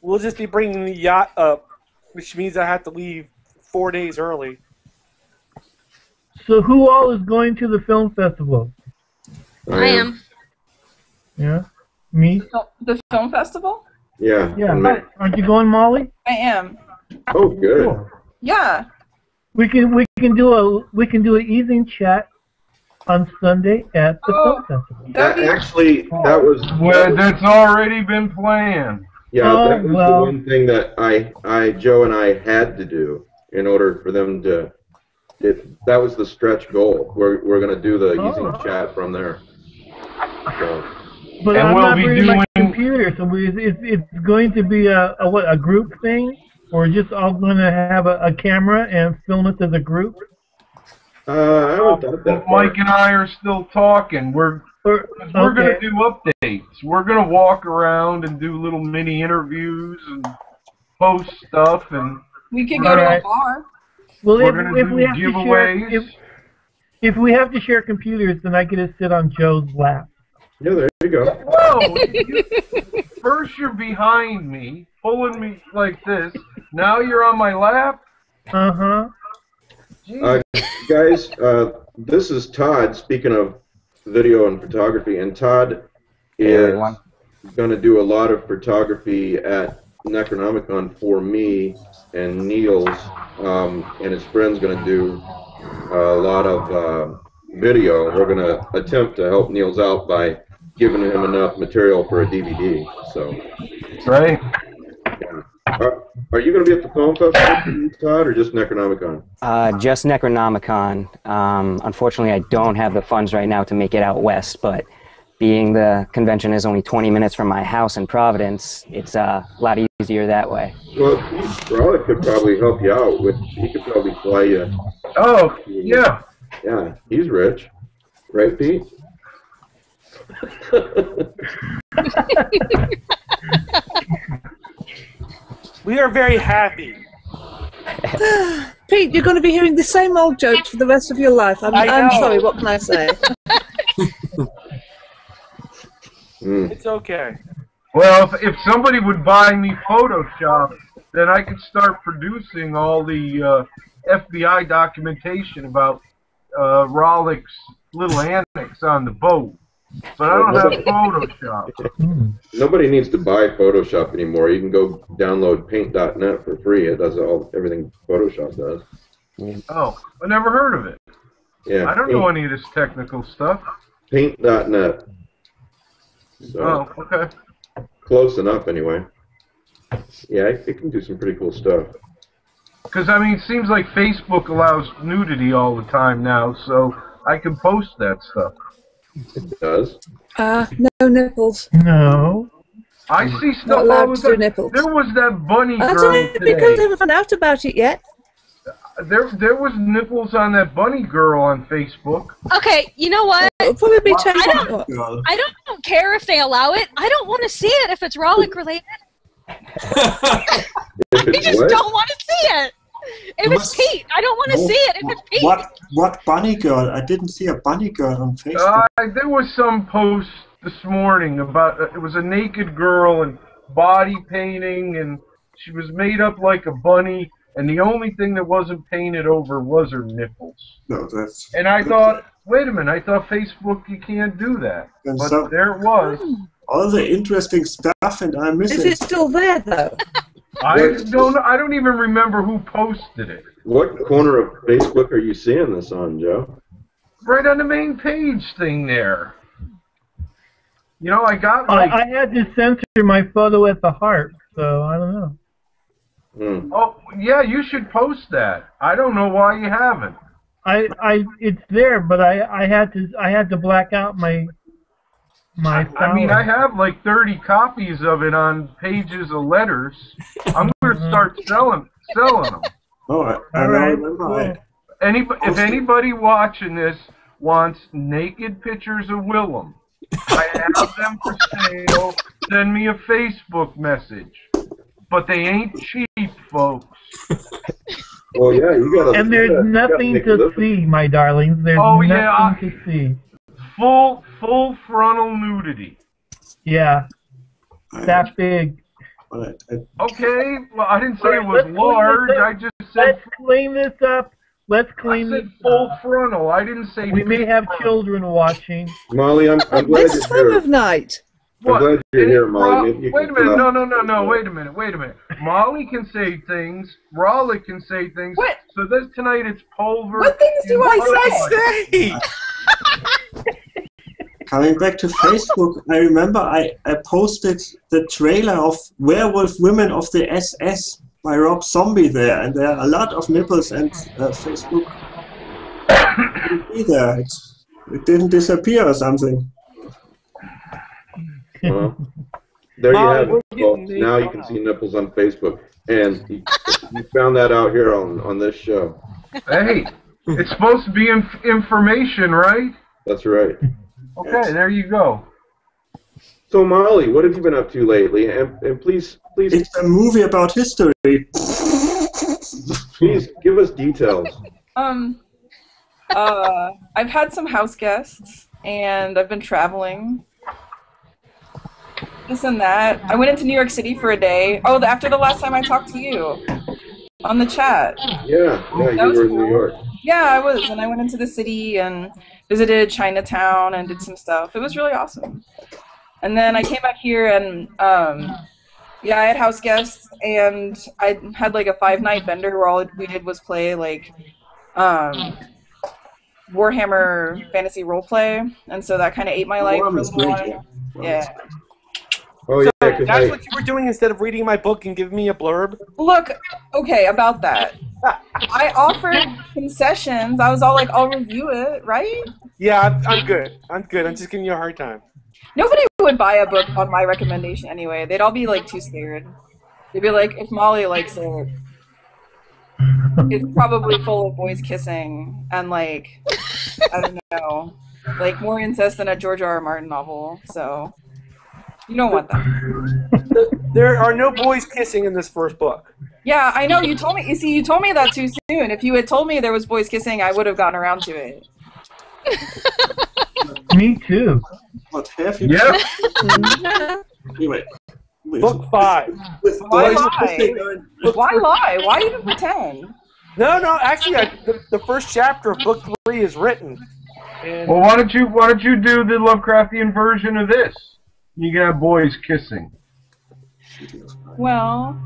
we'll just be bringing the yacht up, which means I have to leave four days early. So who all is going to the film festival? I am. Yeah. Me? The film festival? Yeah. Yeah. and Matt. Aren't you going, Molly? I am. Oh, good. Yeah. We can we can do a we can do an evening chat on Sunday at the Oh. film festival. That, actually, that was, Well, that's already been planned. Yeah, Oh, that was well. the one thing that I, I, Joe and I had to do in order for them to, it, that was the stretch goal. We're, we're going to do the Oh. eZine chat from there. So, But And I'm we'll not be bringing my computer, so we, it's it's going to be a, a what a group thing, or just all going to have a, a camera and film it as a group. uh, I haven't thought that. Mike and I are still talking. We're Or, we're gonna do updates. We're gonna walk around and do little mini interviews and post stuff and We could go to a bar. Well, if, if we have to share, if, if we have to share computers, then I get to sit on Joe's lap. Yeah, there you go. Whoa! you- first you're behind me, pulling me like this. Now you're on my lap. Uh huh. Uh, guys, uh, this is Todd. Speaking of video and photography, and Todd is going to do a lot of photography at Necronomicon for me and Niels, um, and his friend's going to do a lot of uh, video. We're going to attempt to help Niels out by giving him enough material for a DVD. So, Right. are, are you going to be at the film festival, Todd, or just Necronomicon? Uh, just Necronomicon. Um, unfortunately, I don't have the funds right now to make it out west, but being the convention is only 20 minutes from my house in Providence, it's uh, a lot easier that way. Well, Rawlik could probably help you out with. He could probably fly you. Oh, yeah. Yeah, he's rich, right, Pete? We are very happy. Pete, you're going to be hearing the same old jokes for the rest of your life. I'm, I I'm sorry, what can I say? Mm. It's okay. Well, if, if somebody would buy me Photoshop, then I could start producing all the uh, FBI documentation about uh, Rawlik's little antics on the boat, but I don't have Photoshop. Nobody needs to buy Photoshop anymore. You can go download Paint.net for free. It does all everything Photoshop does. Oh, I never heard of it. Yeah. I don't know any of this technical stuff. Paint.net. So, Oh, okay. close enough anyway. Yeah, it it can do some pretty cool stuff. Because I mean, it seems like Facebook allows nudity all the time now, so I can post that stuff. It does. Uh, no nipples. No. I see Not stuff allowed all to the do nipples. There was that bunny I girl don't know because I today. haven't found out about it yet. There, there was nipples on that bunny girl on Facebook. Okay, you know what? It'll probably be I taken don't, off. I don't care if they allow it. I don't want to see it if it's Rawlik related. I just what? don't want to see it. If You it's must- Pete, I don't want to No, see it if it's Pete. What what bunny girl? I didn't see a bunny girl on Facebook. Uh, there was some post this morning about uh, it was a naked girl and body painting, and she was made up like a bunny, and the only thing that wasn't painted over was her nipples. no, that's And I thought, wait a minute, I thought Facebook you can't do that, And but so- there it was. all the interesting stuff, and I miss Is it. it still there though? I don't. I don't even remember who posted it. What corner of Facebook are you seeing this on, Joe? Right on the main page thing there. You know, I got I, like. I had to censor my photo at the heart, so I don't know. Hmm. Oh, yeah, you should post that. I don't know why you haven't. I, I, it's there, but I, I had to, I had to black out my, my. I mean. I have like 30 copies of it on pages of letters. I'm going to mm-hmm. start selling selling them. Oh, I, I right, remember. I, Any, if anybody watching this wants naked pictures of Wilum, I have them for sale. Send me a Facebook message. But they ain't cheap, folks. Well, yeah, you gotta. and there's there's gotta- you gotta nothing to see, my darlings. There's Oh, nothing yeah, I- to see. Full full frontal nudity. Yeah, that big. I, I, Okay, well I didn't say it was large. I just said Let's clean this up. Let's I clean said this full up. frontal. I didn't say. We may have children watching. Molly, I'm, I'm glad This you're time here. of night. I'm glad you're here, Molly. Ro- you wait a minute. No, no, no, no. Wait a minute. Wait a minute. Molly can say things. Rawlik can say things. What? So this tonight it's Pulver. What things do I say? coming back to Facebook, I remember I, I posted the trailer of Werewolf Women of the SS by Rob Zombie there, and there are a lot of nipples and uh, Facebook. didn't be there. It, it didn't disappear or something. Well, there you have it, folks. getting Now you can see nipples on Facebook, and you, you found that out here on on this show. Hey, it's supposed to be inf- information, right? That's right. Okay, there you go. So Molly, what have you been up to lately? And, and please, please, It's a movie about history. please give us details. Um, uh, I've had some house guests, and I've been traveling. This and that. I went into New York City for a day. Oh, after the last time I talked to you on the chat. Yeah, yeah, That you was were in New. York. Yeah, I was, and I went into the city and visited Chinatown and did some stuff. It was really awesome. And then I came back here and um, yeah, I had house guests and I had like a five night bender where all we did was play like um, Warhammer fantasy roleplay, and so that kind of ate my life for a Warhammer's great, while. Yeah. Oh yeah, That's I, what you were doing instead of reading my book and giving me a blurb. Look, okay, about that. I offered concessions. I was all like, I'll review it, right? Yeah, I'm, I'm good. I'm good. I'm just giving you a hard time. Nobody would buy a book on my recommendation anyway. They'd all be like too scared. They'd be like, if Molly likes it, it's probably full of boys kissing and like, I don't know, like more incest than a George R. R. Martin novel. So you don't want that. There are no boys kissing in this first book. Yeah, I know. You told me. You see, you told me that too soon. If you had told me there was boys kissing, I would have gotten around to it. Me too. What have you? Yeah. Anyway. Book five. with Why lie? kissing and- Why lie? Why even pretend? No, no. Actually, I, the, the first chapter of book three is written. And Well, why don't you why don't you do the Lovecraftian version of this? You got boys kissing. Well,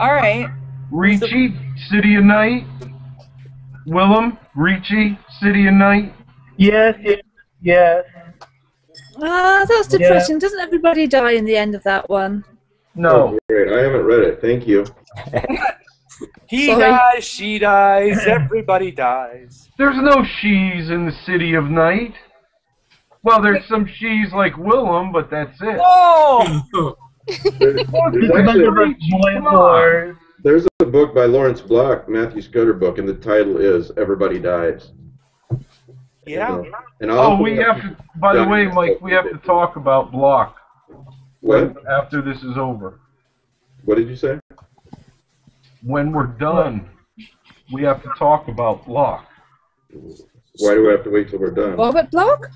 all right. Rechy, City of Night. Wilum, Rechy, City of Night. Yes, yes, yes. Ah, that's Yeah. depressing. Doesn't everybody die in the end of that one? No. Oh, great. I haven't read it. Thank you. he Sorry. dies, she dies, everybody dies. There's no she's in the City of Night. Well, there's some she's like Wilum, but that's it. Oh! There's, there's a, there's a book by Lawrence Block, Matthew Scudder book, and the title is Everybody Dies. Yeah. And I'll Oh, we have to. By the way, Mike, we have to talk about Block What? after this is over. What did you say? When we're done, we have to talk about Block. Why do we have to wait till we're done? Robert Bloch?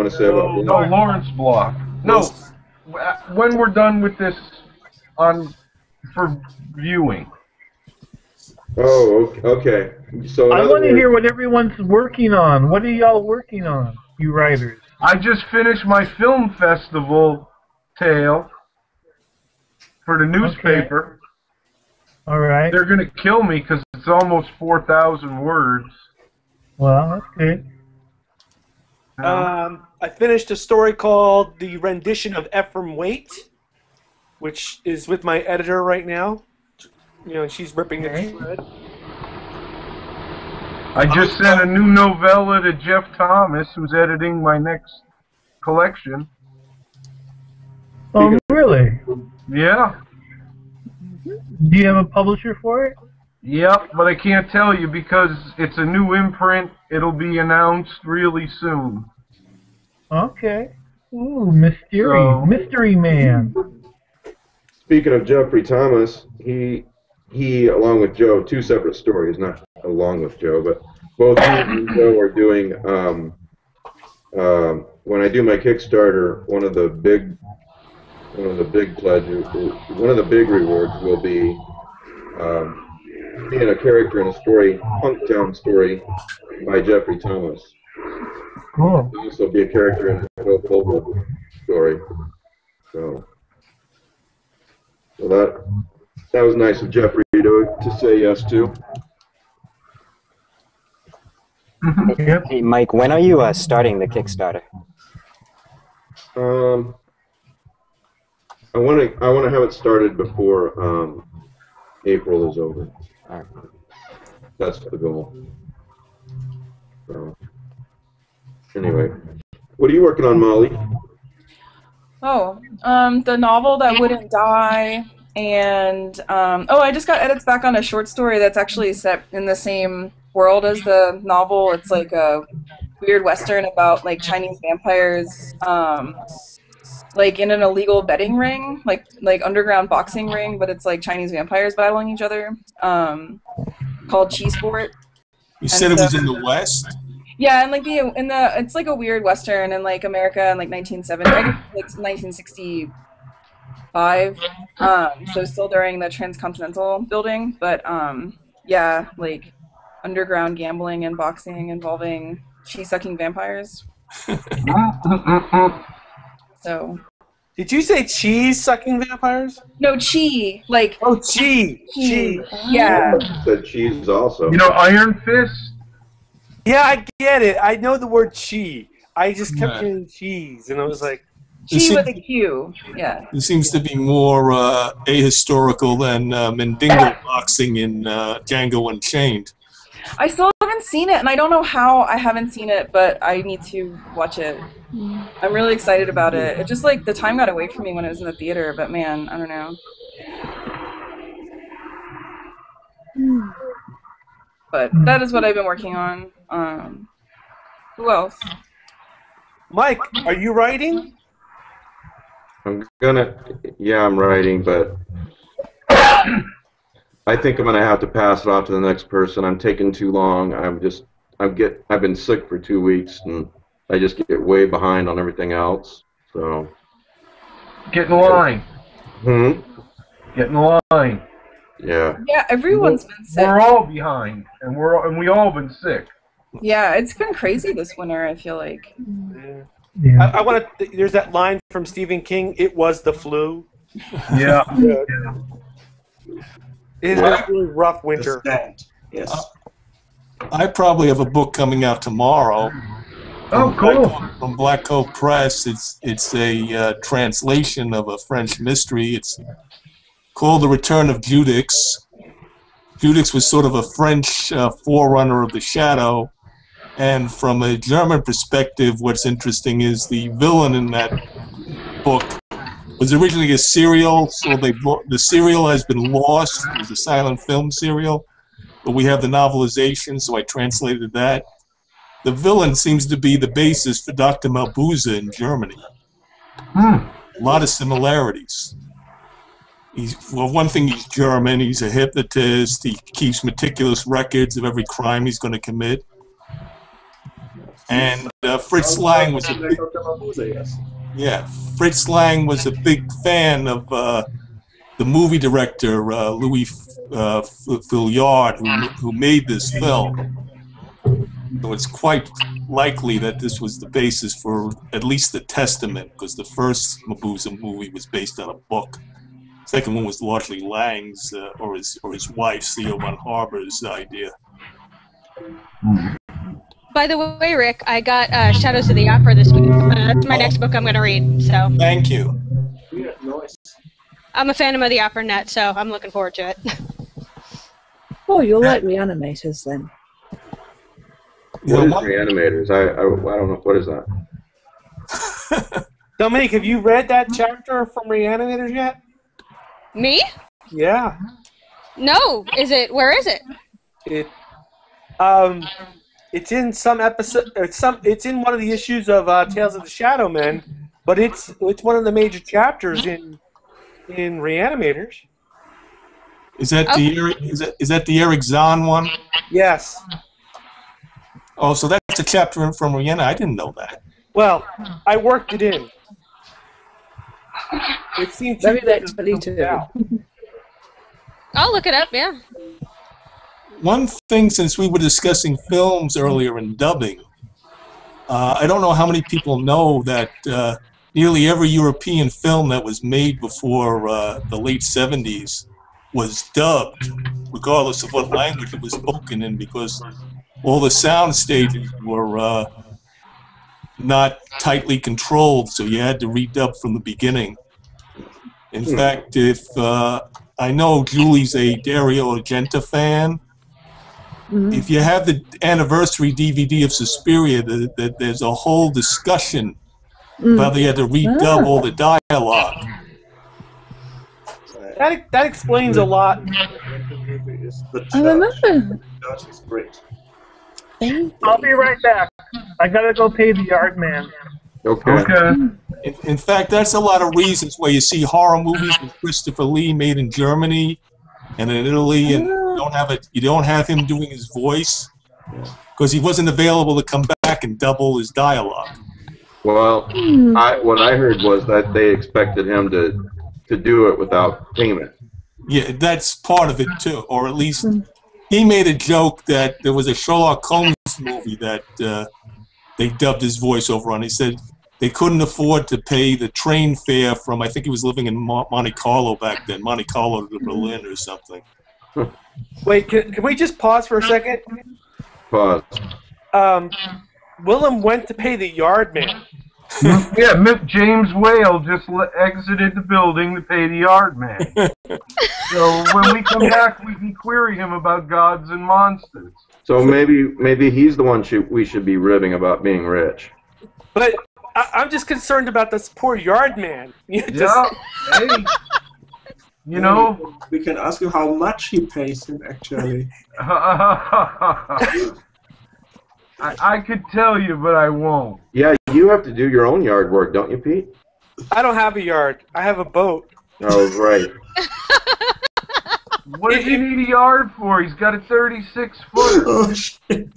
What do you want to say about No, Lawrence Block. No, uh, when we're done with this on for viewing. Oh, ok- okay. So I want to hear what everyone's working on. What are y'all working on, you writers? I just finished my film festival tale for the newspaper. All right. They're gonna kill me because it's almost four thousand words. Well, that's good. Um, I finished a story called The Rendition of Ephraim Waite, which is with my editor right now. You know, she's ripping it to shred. I just sent a new novella to Jeff Thomas, who's editing my next collection. Oh, really? Yeah. Do you have a publisher for it? Yep, but I can't tell you because it's a new imprint. It'll be announced really soon. Okay. Ooh, mystery, So- mystery man. Speaking of Jeffrey Thomas, he he along with Joe, two separate stories, not along with Joe, but both he and Joe are doing. Um, um, when I do my Kickstarter, one of the big one of the big pledges, one of the big rewards will be um, being a character in a story, Punktown story by Jeffrey Thomas. Cool. He'll also be a character in a Joe Pulver story. So, so that that was nice of Jeffrey to to say yes to. Hey, Mike, when are you uh, starting the Kickstarter? Um, I want to I want to have it started before um, April is over. That's the goal. So, anyway, what are you working on, Molly? Oh, um, the novel that wouldn't die, and um, oh, I just got edits back on a short story that's actually set in the same world as the novel. It's like a weird western about like Chinese vampires, um, like in an illegal betting ring, like like underground boxing ring, but it's like Chinese vampires battling each other. Um, called Chi Sport. You said it was in the West? Yeah, and like the in the it's like a weird western in like America in like 1970, like 1965. Um, so still during the transcontinental building, but um, yeah, like underground gambling and boxing involving cheese sucking vampires. So Did you say cheese sucking vampires? no chi, like oh chi, chi. Yeah. Said cheese also. You know Iron Fist? Yeah, I get it. I know the word chi. I just kept Yeah. hearing cheese, and I was like, Chi You with a Q. Yeah. It seems to be more uh, ahistorical than uh, Mandingo boxing in uh, Django Unchained. I still haven't seen it, and I don't know how I haven't seen it, but I need to watch it. I'm really excited about it. It just like the time got away from me when it was in the theater, but man, I don't know. But that is what I've been working on. Um, who else? Mike, are you writing? I'm gonna. Yeah, I'm writing, but I think I'm gonna have to pass it off to the next person. I'm taking too long. I'm just. I'm get. I've been sick for two weeks, and I just get way behind on everything else. So. Get in line. Hmm. Get in line. Yeah. Yeah, everyone's been sick. We're all behind, and we're all, and we all been sick. Yeah, it's been crazy this winter. I feel like. I, I want to. There's that line from Stephen King. It was the flu. Yeah. It has been a really rough winter. Yes. I probably have a book coming out tomorrow. Oh, from cool. Black, from Black Coat Press. It's it's a uh, translation of a French mystery. It's called The Return of Judex. Judex was sort of a French uh, forerunner of the Shadow, and from a German perspective, what's interesting is the villain in that book was originally a serial. So they lo- the serial has been lost. It was a silent film serial, but we have the novelization, so I translated that. The villain seems to be the basis for Dr. Mabuse in Germany. Hmm. A lot of similarities. He's well, one thing he's German. He's a hypnotist. He keeps meticulous records of every crime he's going to commit. And uh, Fritz Lang was a big, yes. Yeah, Fritz Lang was a big fan of uh, the movie director uh, Louis uh, who, who made this film. So it's quite likely that this was the basis for at least the Testament, because the first Mabuse movie was based on a book. Second one was largely Lang's uh, or his or his wife Thea von Harbou's idea. By the way, Rick, I got uh, Shadows of the Opera this week. Uh, that's my next book I'm going to read. So Thank you. Yeah, nice. I'm a fan of the Opera Net, so I'm looking forward to it. Oh, you'll like reanimators then. What is reanimators? I, I I don't know what is that. Dominic, have you read that chapter from Reanimators yet? Me? Yeah. No. Is it? Where is it? It, um, it's in some episode. It's some. It's in one of the issues of uh, Tales of the Shadow Men, but it's it's one of the major chapters in in Reanimators. Is that the Eric, is that is that the Erich Zann one? Yes. Oh, so that's a chapter from Rihanna. I didn't know that. Well, I worked it in. It seemed Very too literally too. I'll look it up. Yeah. One thing, since we were discussing films earlier in dubbing, uh, I don't know how many people know that uh, nearly every European film that was made before uh, the late 70s was dubbed, regardless of what language it was spoken in, because all the sound stages were uh, not tightly controlled, so you had to redub from the beginning. In Hmm. fact, if uh, I know Julie's a Dario Argento fan, Mm-hmm. if you have the anniversary DVD of Suspiria, the, the, there's a whole discussion mm. about they had to redub all the dialogue. That that explains a lot. I remember. It's great. I'll be right back. I gotta go pay the yard man. Okay. In, in fact, that's a lot of reasons why you see horror movies with Christopher Lee made in Germany and in Italy, and you don't have it. You don't have him doing his voice because he wasn't available to come back and double his dialogue. Well, I what I heard was that they expected him to to do it without payment. Yeah, that's part of it too, or at least he made a joke that there was a Sherlock Holmes movie that uh, they dubbed his voice over on. He said they couldn't afford to pay the train fare from I think he was living in Monte Carlo back then, Monte Carlo to Berlin or something. Wait, can, can we just pause for a second? Pause. Um, Wilum went to pay the yard man. yeah, Mick James Whale just le- exited the building to pay the yard man. so when we come back, we can query him about gods and monsters. So maybe maybe he's the one should, we should be ribbing about being rich. But I, I'm just concerned about this poor yard man. You just- Yeah, hey, you know. we can ask you how much he pays him actually. I, I could tell you, but I won't. Yeah, you have to do your own yard work, don't you, Pete? I don't have a yard. I have a boat. Oh, right. What does he need a yard for? He's got a 36 foot. oh shit!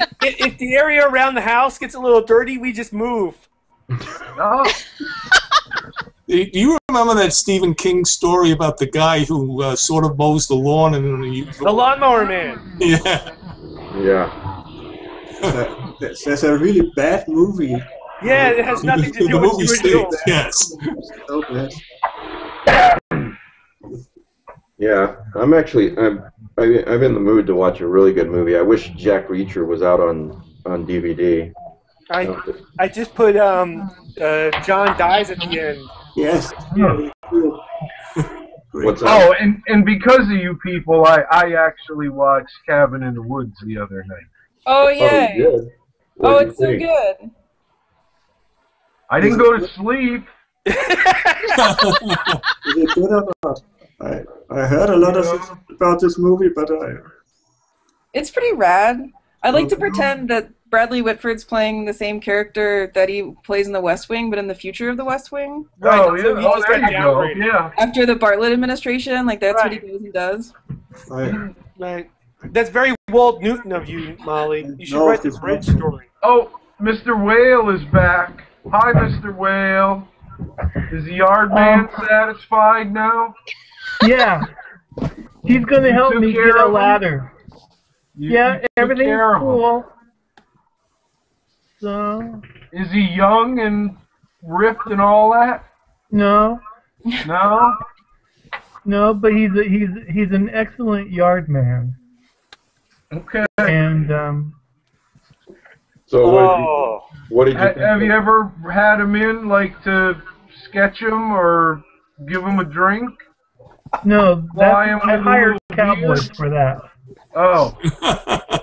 I- if the area around the house gets a little dirty, we just move. Oh. Do you remember that Stephen King story about the guy who uh, sort of mows the lawn and he, The Lawnmower Man. yeah, Yeah. There's, there's a really bad movie. Yeah, it has nothing to the do with movie the original. stinks. Yes. So bad. Yeah, I'm actually I'm I- I'm in the mood to watch a really good movie. I wish Jack Reacher was out on on DVD. I I just put um uh, John dies at the end. Yes. What's that? Oh, and and because of you people, I I actually watched Cabin in the Woods the other night. Oh yeah. good. Oh, it's so think? good. I didn't go to sleep. Is it good or not? I, I heard a lot of things about this movie, but I, It's pretty rad. I like to pretend that Bradley Whitford's playing the same character that he plays in The West Wing, but in the future of The West Wing. Oh, so yeah. he Oh, just there you go. Yeah. After the Bartlet administration, like that's what he goes and does. I Right. That's very Wold Newton of you, Molly. You should No, write the it's Bridge not. story. Oh, Mr. Whale is back. Hi, Mr. Whale. Is the yard man satisfied now? Yeah. He's going to help me get a ladder. You- yeah, you took everything's care of him. cool. So, Is he young and ripped and all that? no, No. no, but he's a, he's he's an excellent yard man, Okay. and um, So what Oh. What did you Ha- think? have you ever had him in, like, to sketch him or give him a drink? no, Why am I I hired little cowboys for that. Oh.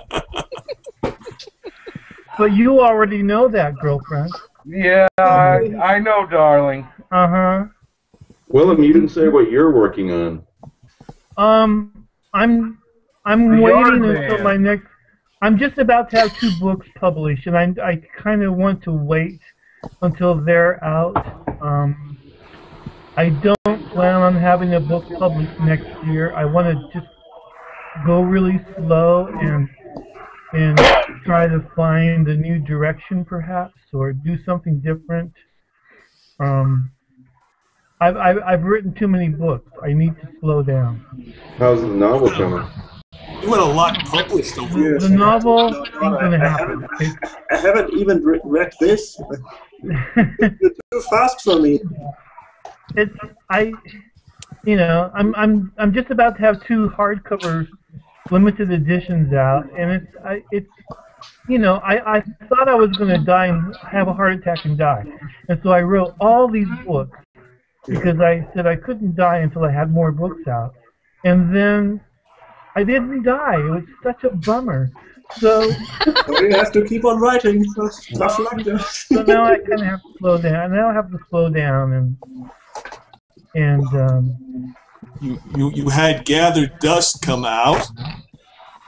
But you already know that, girlfriend. Yeah, I, I know, darling. Uh huh. Wilum, you didn't say what you're working on. Um, I'm I'm The waiting until Man. my next. I'm just about to have two books published, and I I kind of want to wait until they're out. Um, I don't plan on having a book published next year. I want to just go really slow and and try to find a new direction, perhaps, or do something different. Um, I've, I've I've written too many books. I need to slow down. How's the novel coming? You had a lot published over Yes. The novel No, ain't no, gonna I haven't, I haven't even read this. It's too fast for me. it's I, you know, I'm I'm I'm just about to have two hardcover limited editions out, and it's I it's you know I I thought I was gonna die and have a heart attack and die, and so I wrote all these books because I said I couldn't die until I had more books out, and then I didn't die. It was such a bummer. So So you have to keep on writing. So Tough luck there. so now I kind of have to slow down. Now I have to slow down and and um, you, you, you had Gathered Dust come out,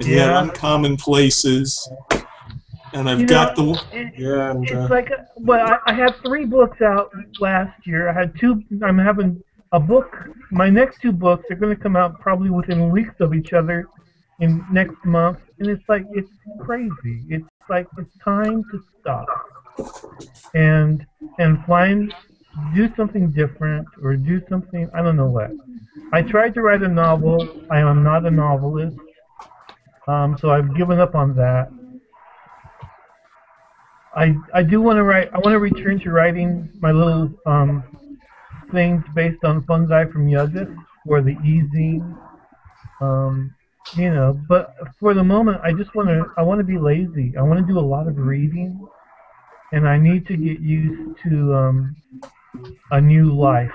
and you had Yeah. Uncommon Places, and I've You got know, the. it- Yeah, and, it's uh, like uh, well, I, I had three books out last year. I had two. I'm having a book. My next two books are going to come out probably within weeks of each other in next month, and it's like it's crazy. It's like it's time to stop and and find do something different or do something I don't know what. I tried to write a novel. I am not a novelist, um, so I've given up on that. I I do want to write. I want to return to writing my little um, things based on fungi from Yuggoth for the eZine. Um, you know, but for the moment, I just want to. I want to be lazy. I want to do a lot of reading, and I need to get used to um, a new life.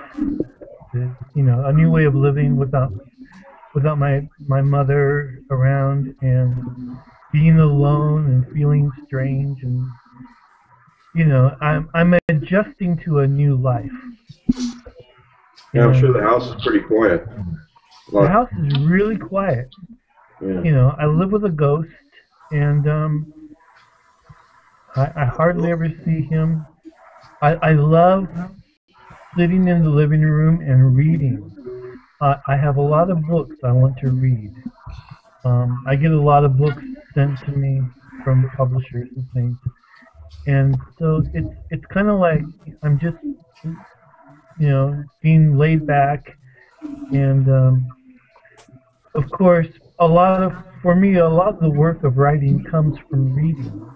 You know, a new way of living without without my my mother around and being alone and feeling strange and you know I'm I'm adjusting to a new life. Yeah, I'm sure the house is pretty quiet. The house is really quiet. Yeah. You know, I live with a ghost, and um, I, I hardly ever see him. I, I love sitting in the living room and reading. Uh, I have a lot of books I want to read. Um, I get a lot of books sent to me from publishers and things, and so it's it's kind of like I'm just you know, being laid back, and um, of course, a lot of for me, a lot of the work of writing comes from reading,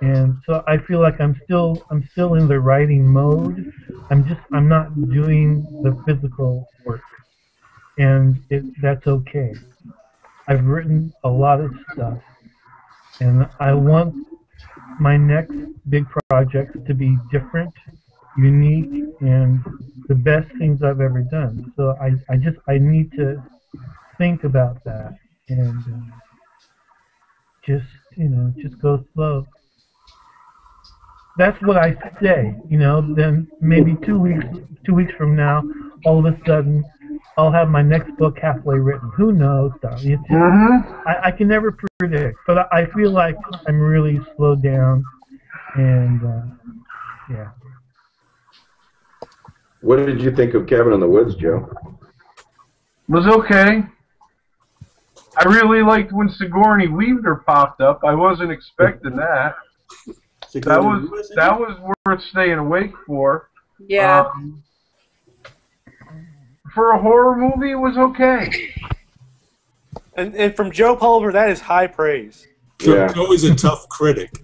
and so I feel like I'm still I'm still in the writing mode. I'm just I'm not doing the physical work, and it, that's okay. I've written a lot of stuff, and I want my next big project to be different, unique, and the best things I've ever done. So I, I just I need to think about that and uh, just you know just go slow. That's what I say, you know. Then maybe two weeks two weeks from now, all of a sudden, I'll have my next book halfway written. Who knows, darling? It's Mhm. I, I can never predict, but I, I feel like I'm really slowed down, and uh, yeah. What did you think of Cabin in the Woods, Joe? was okay. I really liked when Sigourney Weaver popped up. I wasn't expecting that. That was that was worth staying awake for. Yeah. Um, for a horror movie, it was okay. And, and from Joe Pulver, that is high praise. Joe, Joe is a tough critic.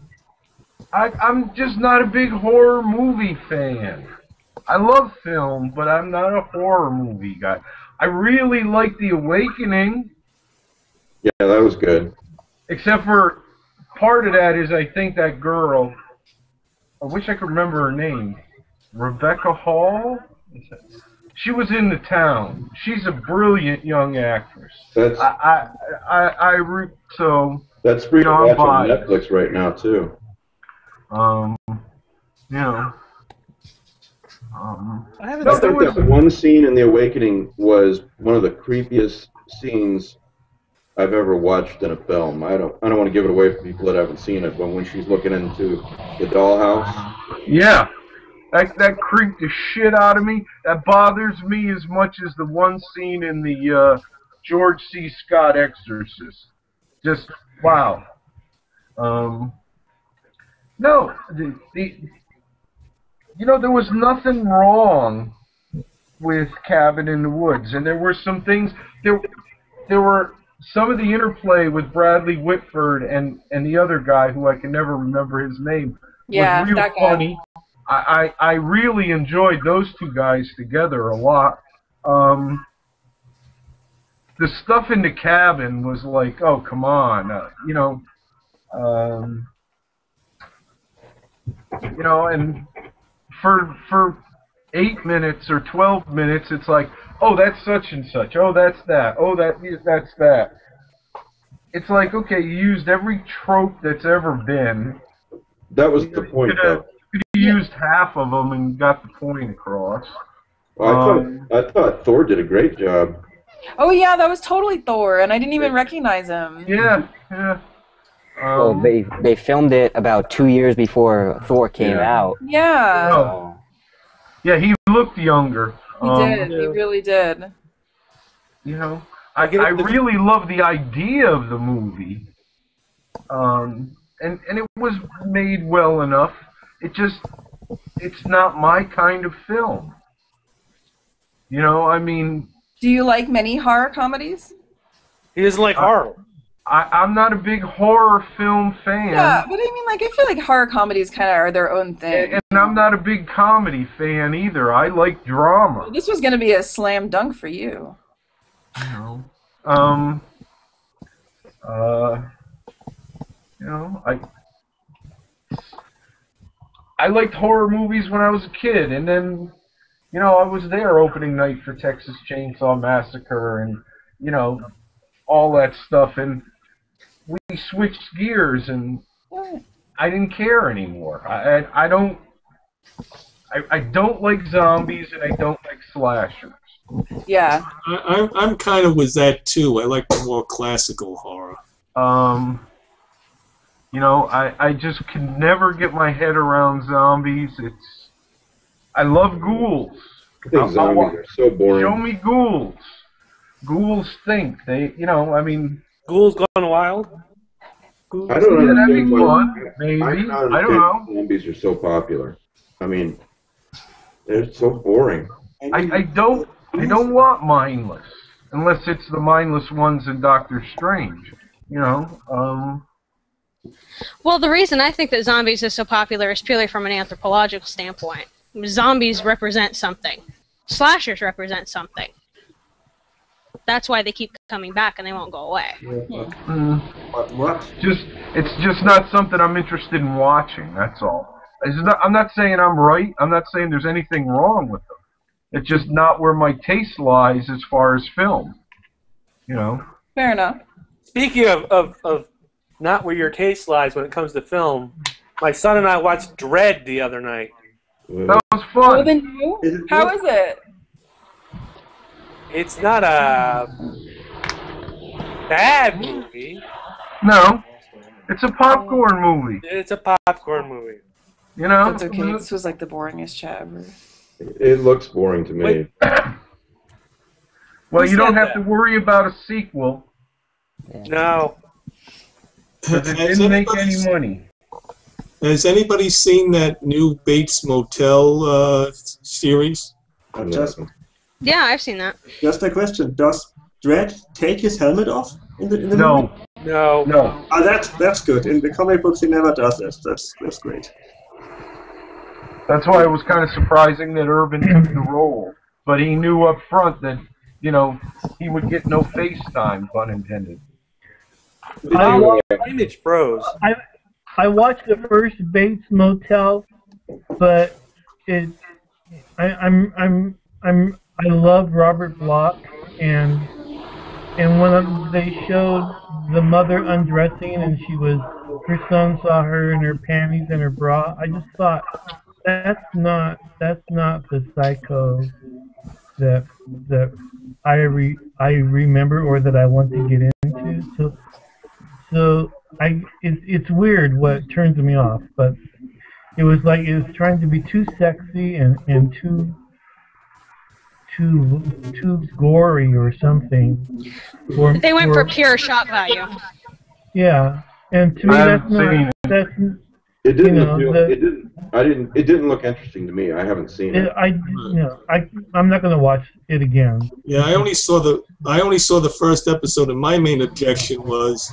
I, I'm just not a big horror movie fan. I love film, but I'm not a horror movie guy. I really like The Awakening, Yeah, that was good. except for part of that is I think that girl. I wish I could remember her name. Rebecca Hall. She was in the town. She's a brilliant young actress. That's I I I, I re- so that's free to you know, I'm watch on. Netflix right now too. Um, you know. Um, I haven't I think that one scene in The Awakening was one of the creepiest scenes I've ever watched in a film. I don't I don't want to give it away for people that haven't seen it, but when she's looking into the dollhouse, yeah, that that creeped the shit out of me. That bothers me as much as the one scene in the uh, George C. Scott Exorcist. Just wow. Um, no, the, the you know there was nothing wrong with Cabin in the Woods, and there were some things there. There were some of the interplay with Bradley Whitford and and the other guy who I can never remember his name Yeah, was real that guy. funny. I, I I really enjoyed those two guys together a lot. Um, the stuff in the cabin was like, oh come on, uh, you know, um, you know, and for for eight minutes or twelve minutes, it's like, oh that's such and such, oh that's that, oh that that's that. It's like okay, you used every trope that's ever been. that was the point. Could have Though. could have used half of them and got the point across. Well, I Um, thought I thought Thor did a great job. Oh yeah, that was totally Thor, and I didn't even recognize him. Yeah, yeah. Well, Um, they they filmed it about two years before Thor came Yeah. out. Yeah, Oh. Yeah, he looked younger. he Um, did. He really did. You know, I, I really love the idea of the movie. Um, and, and it was made well enough. It just, it's not my kind of film. You know, I mean, Do you like many horror comedies? He doesn't like horror. I, I'm not a big horror film fan. Yeah, but I mean, like, I feel like horror comedies kind of are their own thing. And I'm not a big comedy fan either. I like drama. This was gonna be a slam dunk for you. You know, um, uh, you know, I I liked horror movies when I was a kid, and then, you know, I was there opening night for Texas Chainsaw Massacre, and you know, all that stuff, and we switched gears, and I didn't care anymore. I I, I don't. I, I don't like zombies and I don't like slashers. Yeah. I, I'm I'm kind of with that too. I like the more classical horror. Um, you know, I, I just can never get my head around zombies. It's I love ghouls. I think I'll- zombies I'll- are so boring. Show me ghouls. Ghouls stink. They, you know, I mean. Ghouls Gone Wild. I don't Yeah, that'd be understand why fun, maybe. I I don't don't know. zombies are so popular. I mean, They're so boring. I, I don't I don't want mindless unless it's the mindless ones in Doctor Strange. You know, um, Well, the reason I think that zombies is so popular is purely from an anthropological standpoint. Zombies represent something. Slashers represent something. That's why they keep coming back and they won't go away. mm, What? What? just it's just not something I'm interested in watching. That's all. Not, I'm not saying I'm right. I'm not saying there's anything wrong with them. It's just not where my taste lies as far as film. You know. Fair enough. Speaking of, of, of not where your taste lies when it comes to film, my son and I watched Dredd the other night. That was fun. than you? How is it? It's not a bad movie. No, it's a popcorn movie. It's a popcorn movie. You know. That's okay. This was like the boringest chat ever. It looks boring to me. Wait. Well, Who you don't have that? to worry about a sequel No. because it Has didn't make anybody- any money. Has anybody seen that new Bates Motel uh, series? Just, Yeah, I've seen that. just a question. Does Dredd take his helmet off in the in the No, movie? No. no. Ah, that's that's good. In the comic books, he never does this. That's that's great. That's why it was kind of surprising that Urban took the role, but he knew up front that you know he would get no FaceTime, pun intended. I, Image froze. I I watched the first Bates Motel, but it I, I'm I'm I'm I love Robert Bloch and and when they showed the mother undressing and she was her son saw her in her panties and her bra, I just thought that's not that's not the psycho that that I re, I remember or that I want to get into. So so I it's it's weird what turns me off, but it was like it was trying to be too sexy and and too too too gory or something. Or, They went or- for pure shock value. yeah, and to me I that's haven't it. that's It didn't. You know, feel, the- it didn't. I didn't. It didn't look interesting to me. I haven't seen it, it. I you know I I'm not gonna watch it again. Yeah, I only saw the I only saw the first episode, and my main objection was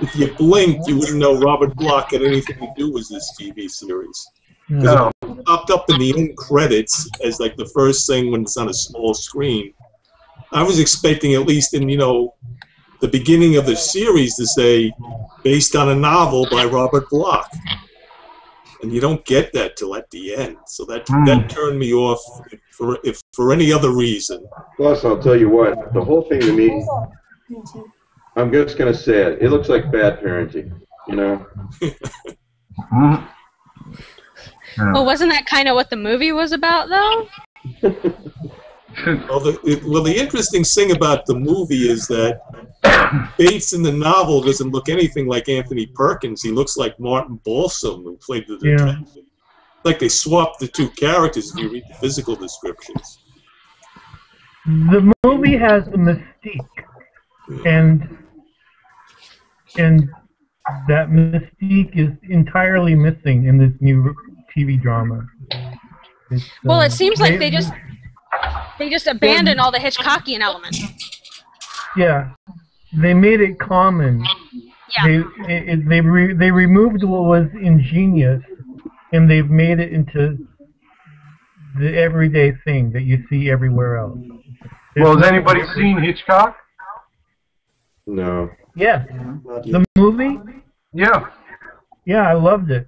if you blinked, you wouldn't know Robert Bloch had anything to do with this TV series. No. It popped up in the end credits as like the first thing when it's on a small screen. I was expecting at least in you know the beginning of the series to say based on a novel by Robert Bloch. And you don't get that till at the end, so that Hmm. that turned me off. For if for any other reason, Plus, I'll tell you what. The whole thing to me. I'm just gonna say it. It looks like bad parenting. You know. Well, wasn't that kind of what the movie was about, though? Well, the, it, well, the interesting thing about the movie is that Bates in the novel doesn't look anything like Anthony Perkins. He looks like Martin Balsam, who played the Yeah. detective. Like they swapped the two characters if you read the physical descriptions. The movie has the mystique, and and that mystique is entirely missing in this new TV drama. It's, Well, uh, it seems like they just they just abandoned all the Hitchcockian elements. yeah, they made it common. Yeah. They it, it- they re, they removed what was ingenious, and they've made it into the everyday thing that you see everywhere else. Well, has anybody seen Hitchcock? No. Yeah, the movie. Yeah. Yeah, I loved it.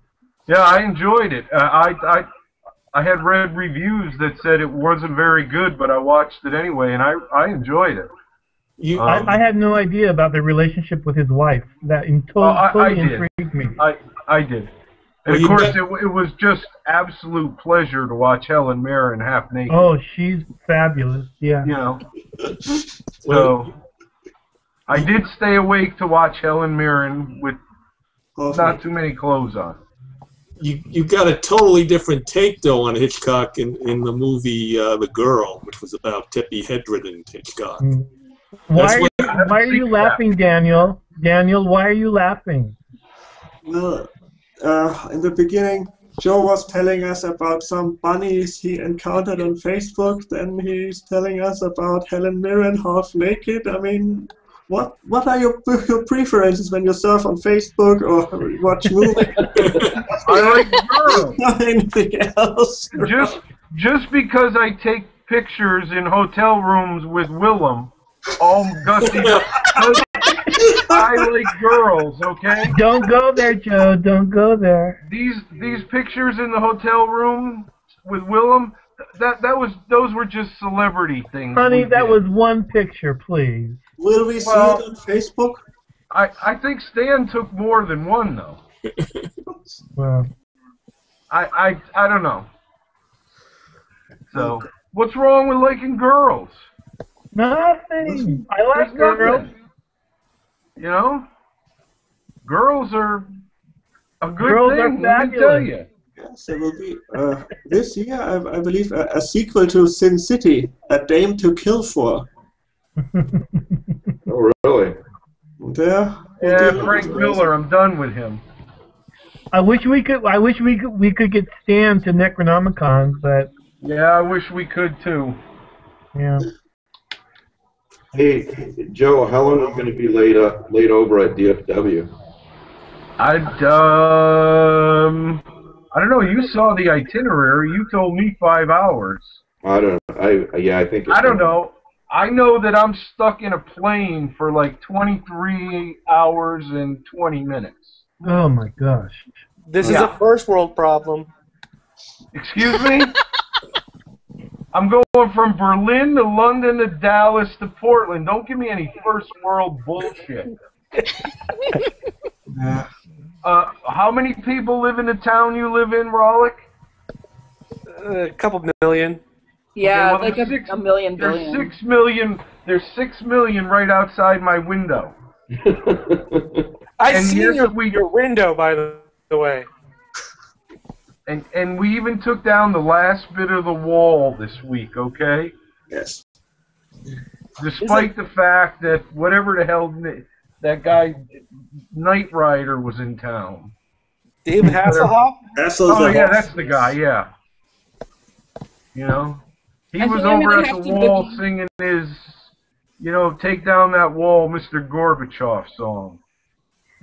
Yeah, I enjoyed it. Uh, I I I had read reviews that said it wasn't very good, but I watched it anyway, and I I enjoyed it. You, Um, I, I had no idea about the relationship with his wife. That in to- Oh, I- I totally did. intrigued me. I I did. And Well, of course, bet- it, it was just absolute pleasure to watch Helen Mirren half naked. Oh, she's fabulous. Yeah. You know. So I did stay awake to watch Helen Mirren with not too many clothes on. You you got a totally different take though on Hitchcock in, in the movie uh, The Girl, which was about Tippi Hedren and Hitchcock. Mm. Why are, you, why are you laughing, Daniel? Daniel, why are you laughing? Well, uh, in the beginning, Joe was telling us about some bunnies he encountered on Facebook. Then he's telling us about Helen Mirren half naked. I mean, what what are your your preferences when you surf on Facebook or watch movies? I like girls. Not anything else. Just just because I take pictures in hotel rooms with Wilum, all gussied up. I like girls, okay? Don't go there, Joe. Don't go there. These these pictures in the hotel room with Wilum, that that was those were just celebrity things. Honey, that did. was one picture, please. Will we see it on Facebook? I I think Stan took more than one though. Well, I I I don't know. So what's wrong with liking girls? nothing. I like There's girls. nothing. You know, girls are a good Girls thing. Let me tell fabulous. you. Yes, there will be uh, this year, I, I believe, a, a sequel to Sin City, A Dame to Kill For. Oh, really? There. Yeah, Frank Miller. I'm done with him. I wish we could. I wish we could. We could get Stan to Necronomicon, but Yeah, I wish we could too. yeah. Hey, Joe, how long are you going to be laid up, laid over at DFW? I um, I don't know. You saw the itinerary. You told me five hours. I don't. I yeah, I think. I don't know. I know that I'm stuck in a plane for like 23 hours and 20 minutes. Oh my gosh. This Yeah. is a first world problem. Excuse me? I'm going from Berlin to London to Dallas to Portland. Don't give me any first world bullshit. Uh, how many people live in the town you live in, Rawlik? A couple million. Yeah, well, like there's a, six- a million There's six million. There's six million right outside my window. I And see your, we- your window, by the, the way. And and we even took down the last bit of the wall this week. Okay. Yes. Despite the fact that whatever the hell that guy Knight Rider was in town. Dave Hasselhoff? Oh yeah, that's the guy. Yeah. You know, he I was over at the wall singing his, you know, "Take Down That Wall, Mr. Gorbachev" song.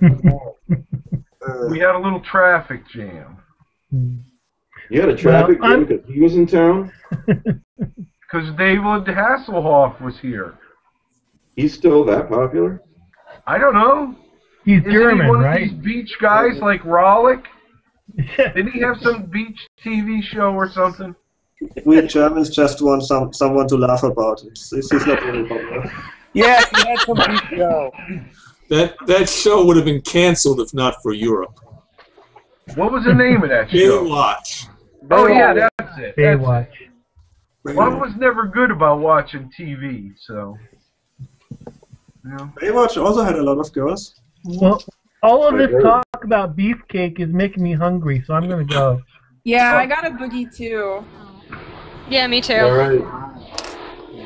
we had a little traffic jam You had a traffic Well, jam because he was in town. because David Hasselhoff was here. He's still that popular. I don't know. He's Isn't German, he one right? of these beach guys like Rawlik? Didn't he have some beach TV show or something? We Germans just want some someone to laugh about. It's, it's, it's not really popular. Yeah, he had some beach show. That that show would have been canceled if not for Europe. What was the name of that show? Baywatch. Oh yeah, that's it. That's Baywatch. it. Well, I was never good about watching TV, so. You know. Baywatch also had a lot of girls. Well, all of this talk about beefcake is making me hungry, so I'm gonna go. Yeah, I oh. got a boogie too. Yeah, me too. All right.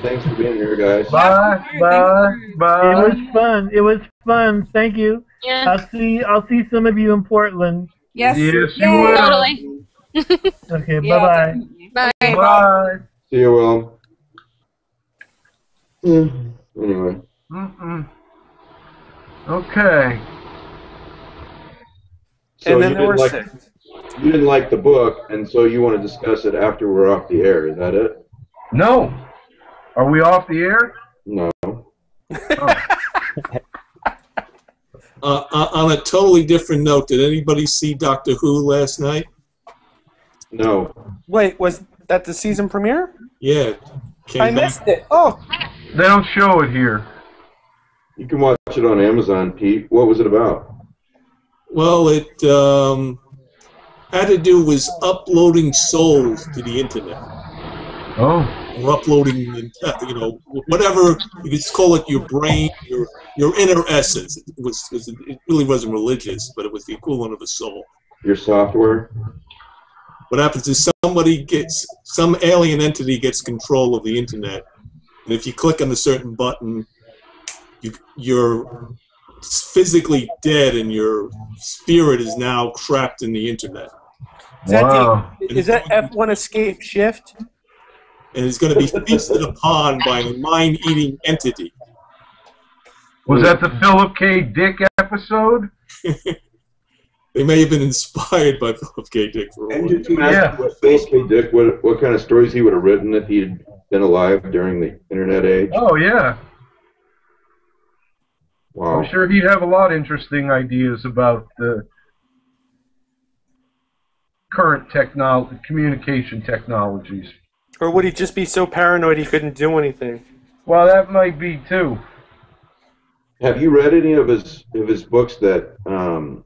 Thanks for being here, guys. Bye, bye, bye. It was fun. It was fun. Thank you. Yeah. I'll see. I'll see some of you in Portland. Yes. Yes, you Yay. will. Totally. Okay. Yeah, bye bye. Bye. Bye. See you, Will. Hmm. Anyway. Mm-mm. Okay. So and then you there were didn't six. Like you didn't like the book, and so you want to discuss it after we're off the air. Is that it? No. Are we off the air? No. Uh, uh, on a totally different note, did anybody see Doctor Who last night? No. Wait, was that the season premiere? Yeah. Came I back- missed it. Oh, They don't show it here. You can watch it on Amazon, Pete. What was it about? Well, it um, had to do was uploading souls to the internet. Oh. Or uploading, you know, whatever you could call it, your brain, your your inner essence. It was, was it really wasn't religious, but it was the equivalent of a soul. Your software? What happens is somebody gets some alien entity gets control of the internet, and if you click on a certain button, you you're physically dead, and your spirit is now trapped in the internet. Is that, the, is that F1 escape shift? And it's going to be feasted upon by a mind-eating entity. Was that the Philip K. Dick episode? They may have been inspired by Philip K. Dick for all And I did you know. ask what Philip K. Dick what what kind of stories he would have written if he'd been alive during the internet age? Oh yeah. Wow. I'm sure he'd have a lot of interesting ideas about the current technol communication technologies. Or would he just be so paranoid he couldn't do anything? Well, that might be too. Have you read any of his of his books that um,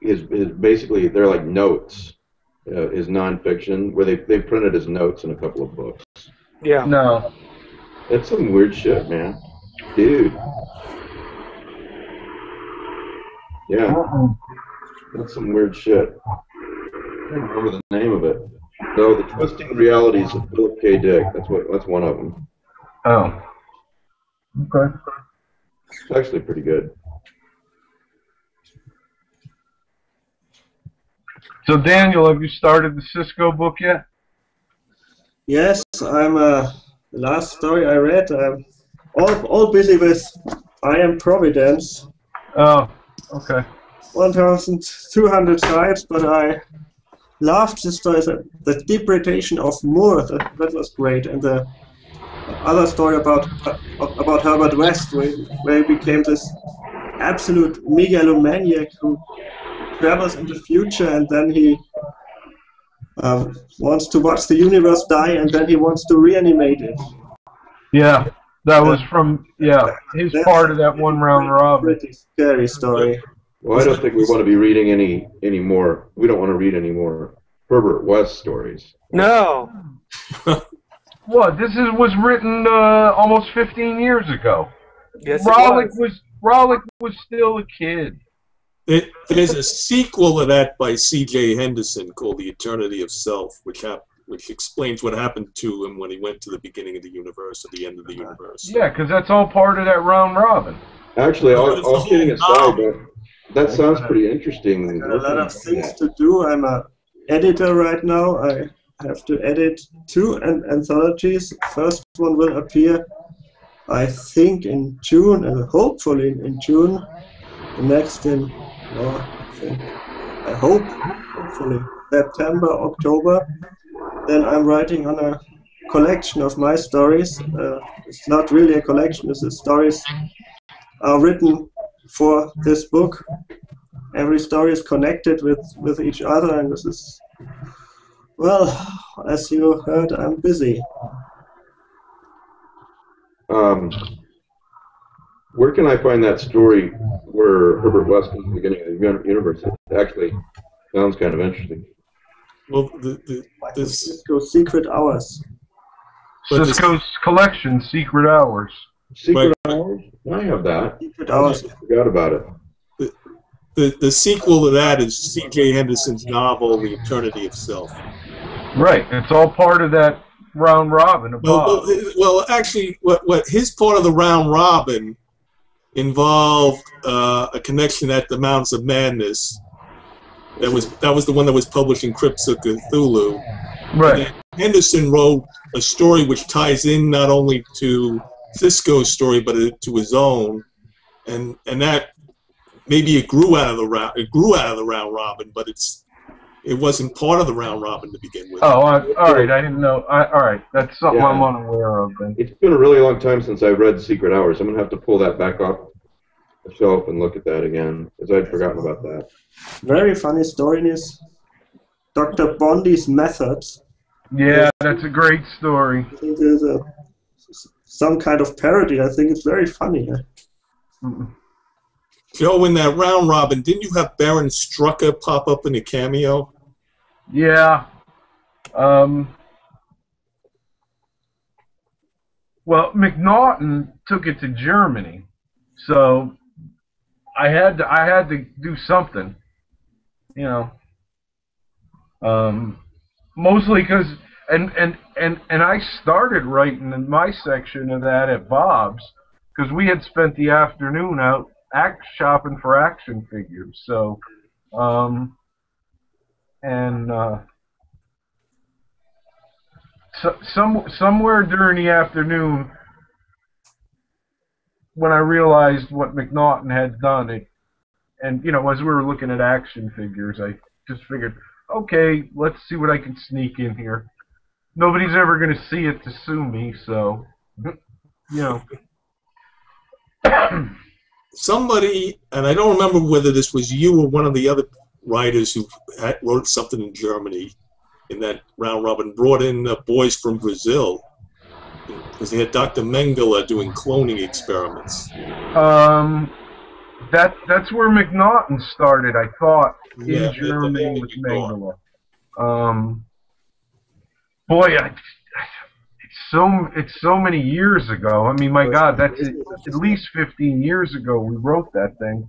is is basically they're like notes, uh, his nonfiction where they they printed his notes in a couple of books. Yeah. No. That's some weird shit, man. Dude. Yeah. That's some weird shit. I can't remember the name of it. No, the twisting realities of Philip K. Dick. That's what. That's one of them. Oh. Okay. It's actually pretty good. So Daniel, have you started the Cisco book yet? Yes, I'm. Uh, the last story I read. I'm all all busy with I Am Providence. Oh. Okay. 1,200 sides, but I loved the story. The, the depredation of Moore. That, that was great, and the other story about uh, about Herbert West, where, where he became this absolute megalomaniac who travels in the future, and then he uh, wants to watch the universe die, and then he wants to reanimate it. Yeah. That was from yeah his part of that one round robin. Pretty scary story. Well, I don't think we want to be reading any any more. We don't want to read any more Herbert West stories. No. What? This is was written uh, almost 15 years ago. Yes, Rawlik was. was Rawlik was still a kid. There- There's a sequel to that by C.J. Henderson called The Eternity of Self, which hap- which explains what happened to him when he went to the beginning of the universe or the end of the universe. Yeah, because that's all part of that round robin. Actually, all, all kidding aside, that, that sounds pretty interesting. got a lot of things to do. I'm a editor right now. I have to edit two an- anthologies. First one will appear, I think, in June, and hopefully in, in June. The next in, no, I think, I hope, hopefully September, October. Then I'm writing on a collection of my stories. Uh, it's not really a collection. It's the stories are written for this book every story is connected with with each other and this is well as you heard i'm busy Um, where can I find that story where Herbert West was the beginning of the universe? It actually sounds kind of interesting. Well, the, the, this Cisco secret hours Cisco's collection, Secret Hours. Secret Hours? I have that. secret hours I forgot about it. the, the sequel to that is C.J. Henderson's novel The Eternity of Self. Right. It's all part of that round robin of Well, well, well, actually, what what his part of the round robin involved uh, a connection at the Mountains of Madness. That was that was the one that was published in Crypts of Cthulhu. Right. Henderson wrote a story which ties in not only to Cisco's story but to his own, and and that maybe it grew out of the round it grew out of the round robin, but it's it wasn't part of the round robin to begin with. Oh, I, all right. I didn't know. I, all right. That's something Yeah. I'm unaware of. Then. It's been a really long time since I've read Secret Hours. I'm gonna have to pull that back off the shelf and look at that again, because I'd forgotten about that. very funny story is dr bondi's methods Yeah, that's a great story. i think there's a some kind of parody i think it's very funny Joe, in that round robin, didn't you have Baron Strucker pop up in a cameo? Yeah. Um, well, McNaughton took it to Germany, so I had to I had to do something, you know. Um, mostly because and and and and I started writing in my section of that at Bob's because we had spent the afternoon out act shopping for action figures, so. Um, and uh, so, some somewhere during the afternoon, when I realized what McNaughton had done, it, and you know, as we were looking at action figures, I just figured, okay, let's see what I can sneak in here. Nobody's ever going to see it to sue me, so you know. Somebody, and I don't remember whether this was you or one of the other writers who had, wrote something in Germany in that round robin, brought in uh, boys from Brazil because they had Dr. Mengele doing cloning experiments. Um, that that's where McNaughton started. I thought Yeah, in Germany with Mengele. Um, boy, I, it's so it's so many years ago. I mean, my God, that's at, at least 15 years ago we wrote that thing.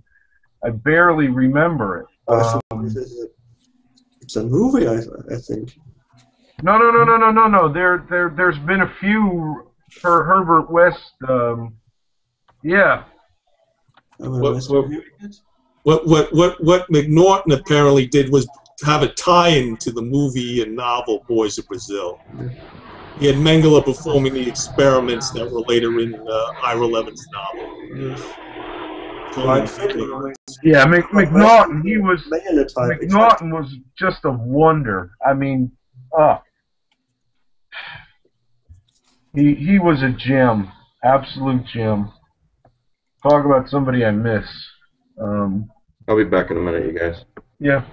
I barely remember it. Um, It's a movie, I, I think. no, no, no, no, no, no, no. There, there, there's been a few for Herbert West. Um, yeah. What, what, what, what, what, what McNaughton apparently did was have a tie-in to the movie and novel Boys of Brazil. He had Mengele performing the experiments that were later in uh, Ira Levin's novel. Cloning Yeah, Mc, McNaughton, he was McNaughton was just a wonder. I mean, uh he he was a gem, absolute gem. Talk about somebody I miss. Um, I'll be back in a minute, you guys. yeah.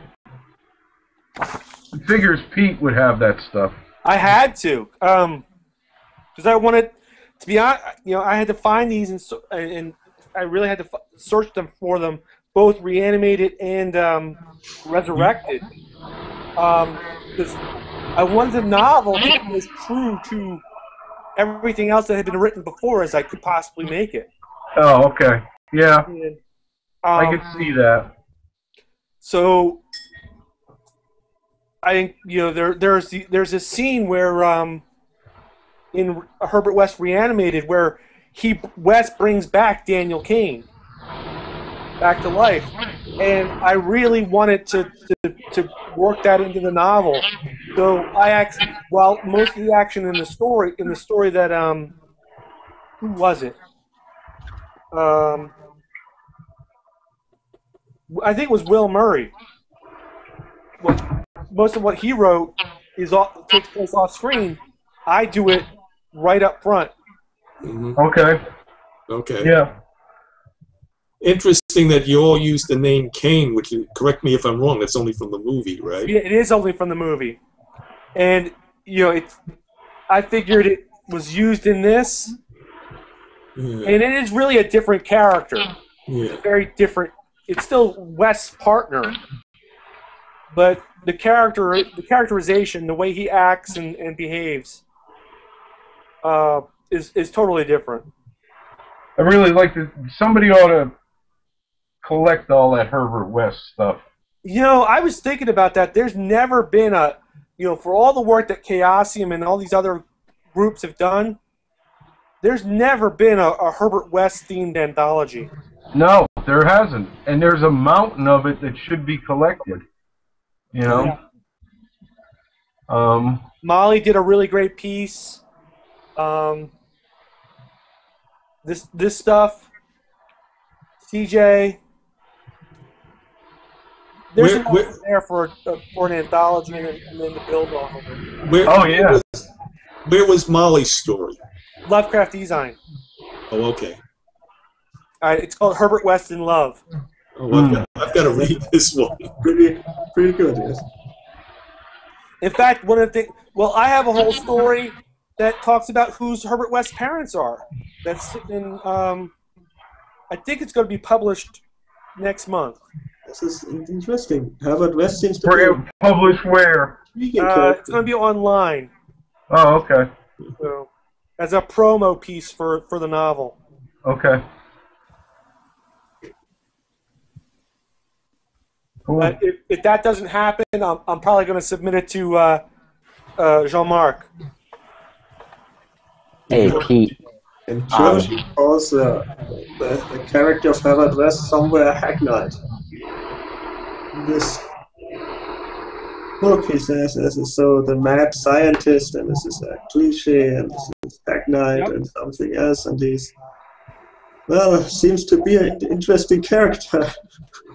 I figures Pete would have that stuff. I had to, um, because I wanted to be honest. You know, I had to find these, and and I really had to f- search them for them, both reanimated and um, resurrected. Um, because I wanted the novel to be as true to everything else that had been written before as I could possibly make it. Oh, okay. Yeah, And, I um, could see that. So I think you know there there's the, there's a scene where um in Herbert West reanimated where he West brings back Daniel Cain back to life, and I really wanted to to, to work that into the novel. So I actually, while most of the action in the story in the story that um who was it? Um, I think it was Will Murray. What, most of what he wrote is off, takes place off screen. I do it right up front. Mm-hmm. Okay. Okay. Yeah. Interesting that you all used the name Cain, which, correct me if I'm wrong, that's only from the movie, right? Yeah, it is only from the movie, and you know it's. I figured it was used in this, Yeah. and it is really a different character. Yeah. Very different. It's still West's partner, but the character, the characterization, the way he acts and, and behaves, uh, is is totally different. I really like to. Somebody ought to collect all that Herbert West stuff. You know, I was thinking about that. There's never been a, you know, for all the work that Chaosium and all these other groups have done, there's never been a, a Herbert West themed anthology. No, there hasn't, and there's a mountain of it that should be collected. You know. Um. Molly did a really great piece. Um, this this stuff, CJ. There's Where- enough where- there for uh, for an anthology and then, and then to build off of it. Where, Oh, where yeah. was, where was Molly's story? Lovecraft eZine. Oh, okay. All right, it's called Herbert West in Love. Oh, I've, got, I've got to read this one. Pretty, pretty good, yes. In fact, one of the things, well, I have a whole story that talks about whose Herbert West's parents are. That's in, um, I think it's going to be published next month. This is interesting. Herbert West seems to Where- be Published where? Uh, it's going to be online. Oh, okay. So, as a promo piece for, for the novel. Okay. Cool. But if, if that doesn't happen, I'm, I'm probably going to submit it to uh, uh, Jean-Marc. Hey, Pete. And George calls uh, the, the character of Herbert West somewhere Hacknight. This book, he says this is so the mad scientist, and this is a cliche, and this is Hacknight, and something else, and he's well, seems to be an interesting character.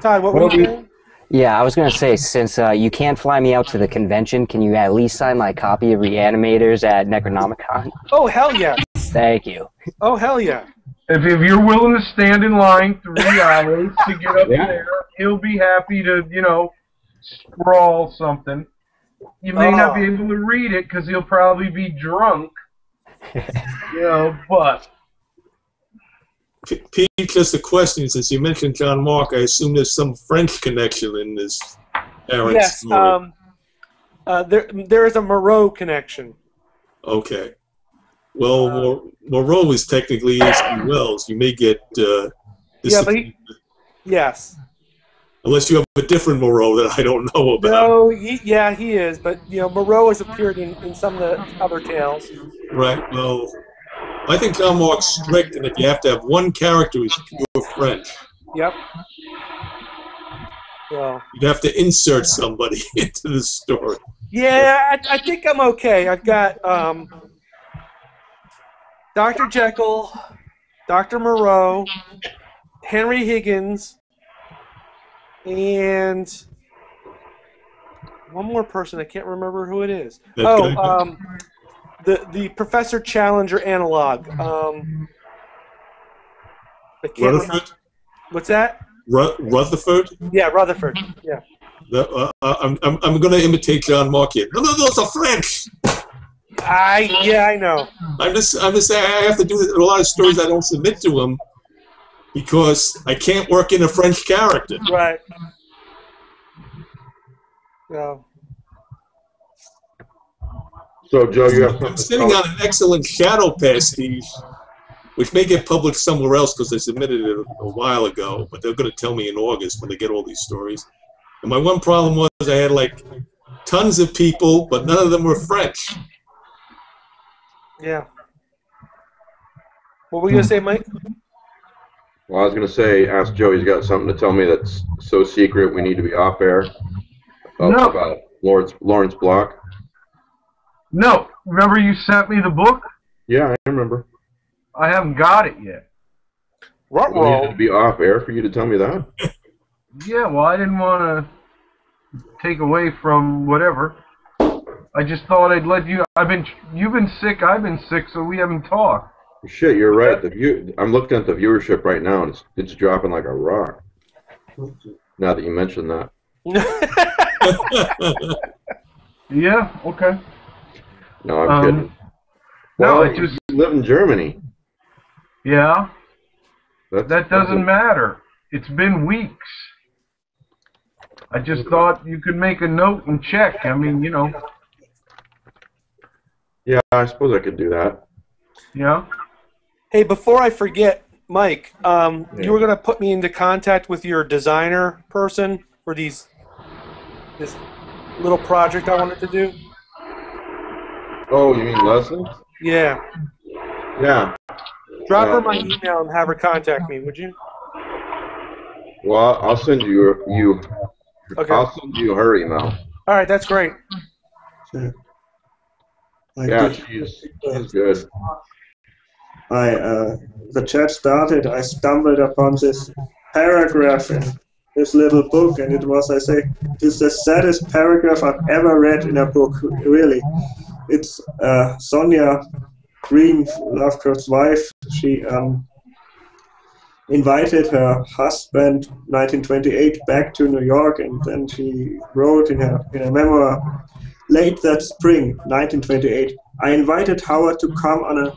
Todd, what were you saying? Yeah, I was gonna say since uh, you can't fly me out to the convention, can you at least sign my copy of Reanimators at Necronomicon? Oh hell yeah! Thank you. Oh hell yeah! If, if you're willing to stand in line three hours to get up Yeah. there, he'll be happy to, you know, sprawl something. You may not be Oh. able to read it because he'll probably be drunk. you know, but P- Pete, just a question. Since you mentioned John Mark, I assume there's some French connection in this Aaron yes. story. Um, uh, there there is a Moreau connection. okay. Well, Mor- Moreau is technically H.G. Wells. You may get uh, Yeah, but he, yes. unless you have a different Moreau that I don't know about. No, he, yeah, he is. But you know, Moreau has appeared in, in some of the other tales. Right. Well, I think John Mark's strict in that you have to have one character who's pure French. Yep. Well, You'd have to insert somebody into the story. yeah, I, I think I'm okay. I've got um, Dr. Jekyll, Dr. Moreau, Henry Higgins, and one more person. I can't remember who it is. That oh, um, the the Professor Challenger analog. Um. Rutherford? What's that? Ru- Rutherford? Yeah, Rutherford. Yeah. The- uh, uh, I'm, I'm, I'm going to imitate John Mark here. No, no, those are French. I yeah, I know. I'm just I'm just saying I have to do a lot of stories I don't submit to him because I can't work in a French character. Right. Yeah. So, Joe, you have I'm sitting on an excellent shadow pastiche, which may get published somewhere else because I submitted it a, a while ago, but they're going to tell me in August when they get all these stories. And my one problem was I had like tons of people, but none of them were French. Yeah. What were you gonna say, Mike? Well, I was going to say, ask Joe. He's got something to tell me that's so secret we need to be off air. About, No. about Lawrence Lawrence Block. No. Remember you sent me the book? Yeah, I remember. I haven't got it yet. What We needed to be off air for you to tell me that. Yeah, well, I didn't want to take away from whatever. I just thought I'd let you. I've been. You've been sick. I've been sick, so we haven't talked. Shit, you're right. The view. I'm looking at the viewership right now, and it's it's dropping like a rock. Now that you mentioned that. Yeah. Okay. No, I'm Um, kidding. no, Well, it you just- live in Germany. Yeah. That's, That doesn't matter. It's been weeks. I just thought you could make a note and check. I mean, you know. Yeah, I suppose I could do that. Yeah. Hey, before I forget, Mike, um, Yeah. you were gonna put me into contact with your designer person for these this little project I wanted to do. Oh, you mean Leslie? Yeah. Yeah. Drop her Uh, my email and have her contact me, would you? Well, I'll send you you. Okay. I'll send you her email. All right, that's great. I Yeah, did- she's she's good. I uh, the chat started. I stumbled upon this paragraph in this little book, and it was, I say, it's the saddest paragraph I've ever read in a book. Really, it's uh, Sonia Greene, Lovecraft's wife. She um, invited her husband, 1928, back to New York, and then she wrote in her in a memoir. Late that spring, 1928, I invited Howard to come on a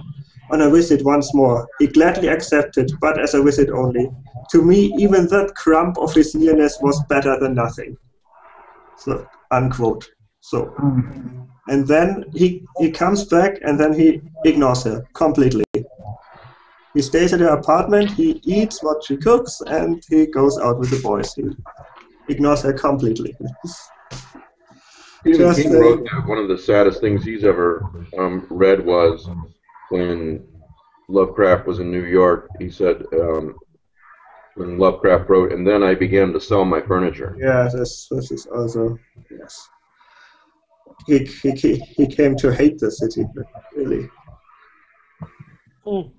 on a visit once more. He gladly accepted, but as a visit only. To me, even that crumb of his nearness was better than nothing. So, unquote. So, and then he he comes back, and then he ignores her completely. He stays at her apartment. He eats what she cooks, and he goes out with the boys. He ignores her completely. Stephen King wrote that one of the saddest things he's ever um, read was when Lovecraft was in New York. He said um, when Lovecraft wrote, and then I began to sell my furniture. Yeah, this this is also yes. He he he, he came to hate the city, really. Hmm.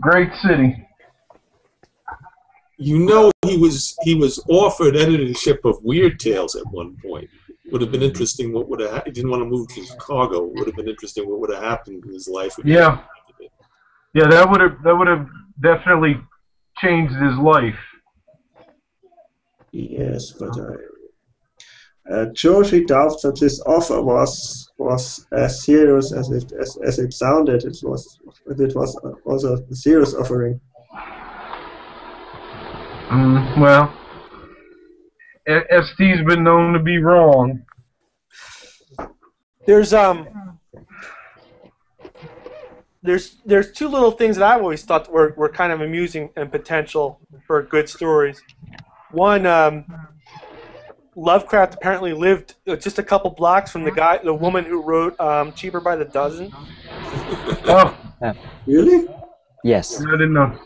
Great city. You know, he was he was offered editorship of Weird Tales at one point. Would have been interesting. What would have ha- he didn't want to move to Chicago? Would have been interesting. What would have happened in his life? Yeah. Yeah, that would have that would have definitely changed his life. Yes, but I, uh, Joshi doubts that this offer was was as serious as it as, as it sounded. It was it was also a serious offering. Mm, well, ST's been known to be wrong. There's um there's there's two little things that I've always thought were, were kind of amusing and potential for good stories. One, um, Lovecraft apparently lived uh, just a couple blocks from the guy, the woman who wrote um, "Cheaper by the Dozen." Oh, Really? Yes. I didn't know.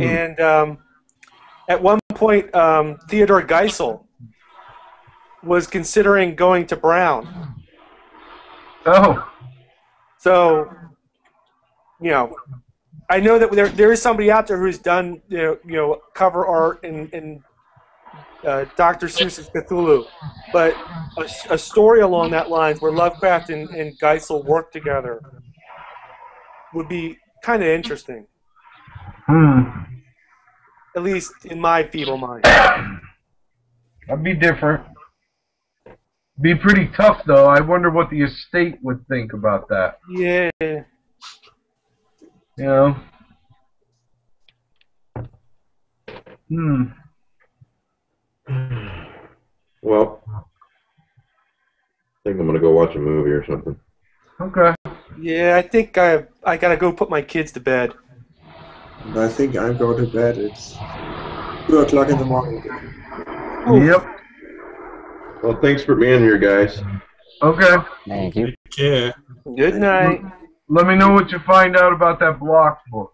And um, at one point, um, Theodore Geisel was considering going to Brown. Oh. So, you know, I know that there there is somebody out there who's done you know, you know cover art in, in uh, Dr. Seuss's Cthulhu, but a, a story along that lines where Lovecraft and, and Geisel work together would be kind of interesting, Hmm. at least in my feeble mind. That'd be different. Be pretty tough though. I wonder what the estate would think about that. Yeah. You know. Hmm. Well, I think I'm gonna go watch a movie or something. Okay. Yeah, I think I I gotta go put my kids to bed. I think I'm going to bed. It's two o'clock in the morning. Oh. Yep. Well, thanks for being here, guys. Okay. Thank you. Take care. Good night. Let me know what you find out about that block book.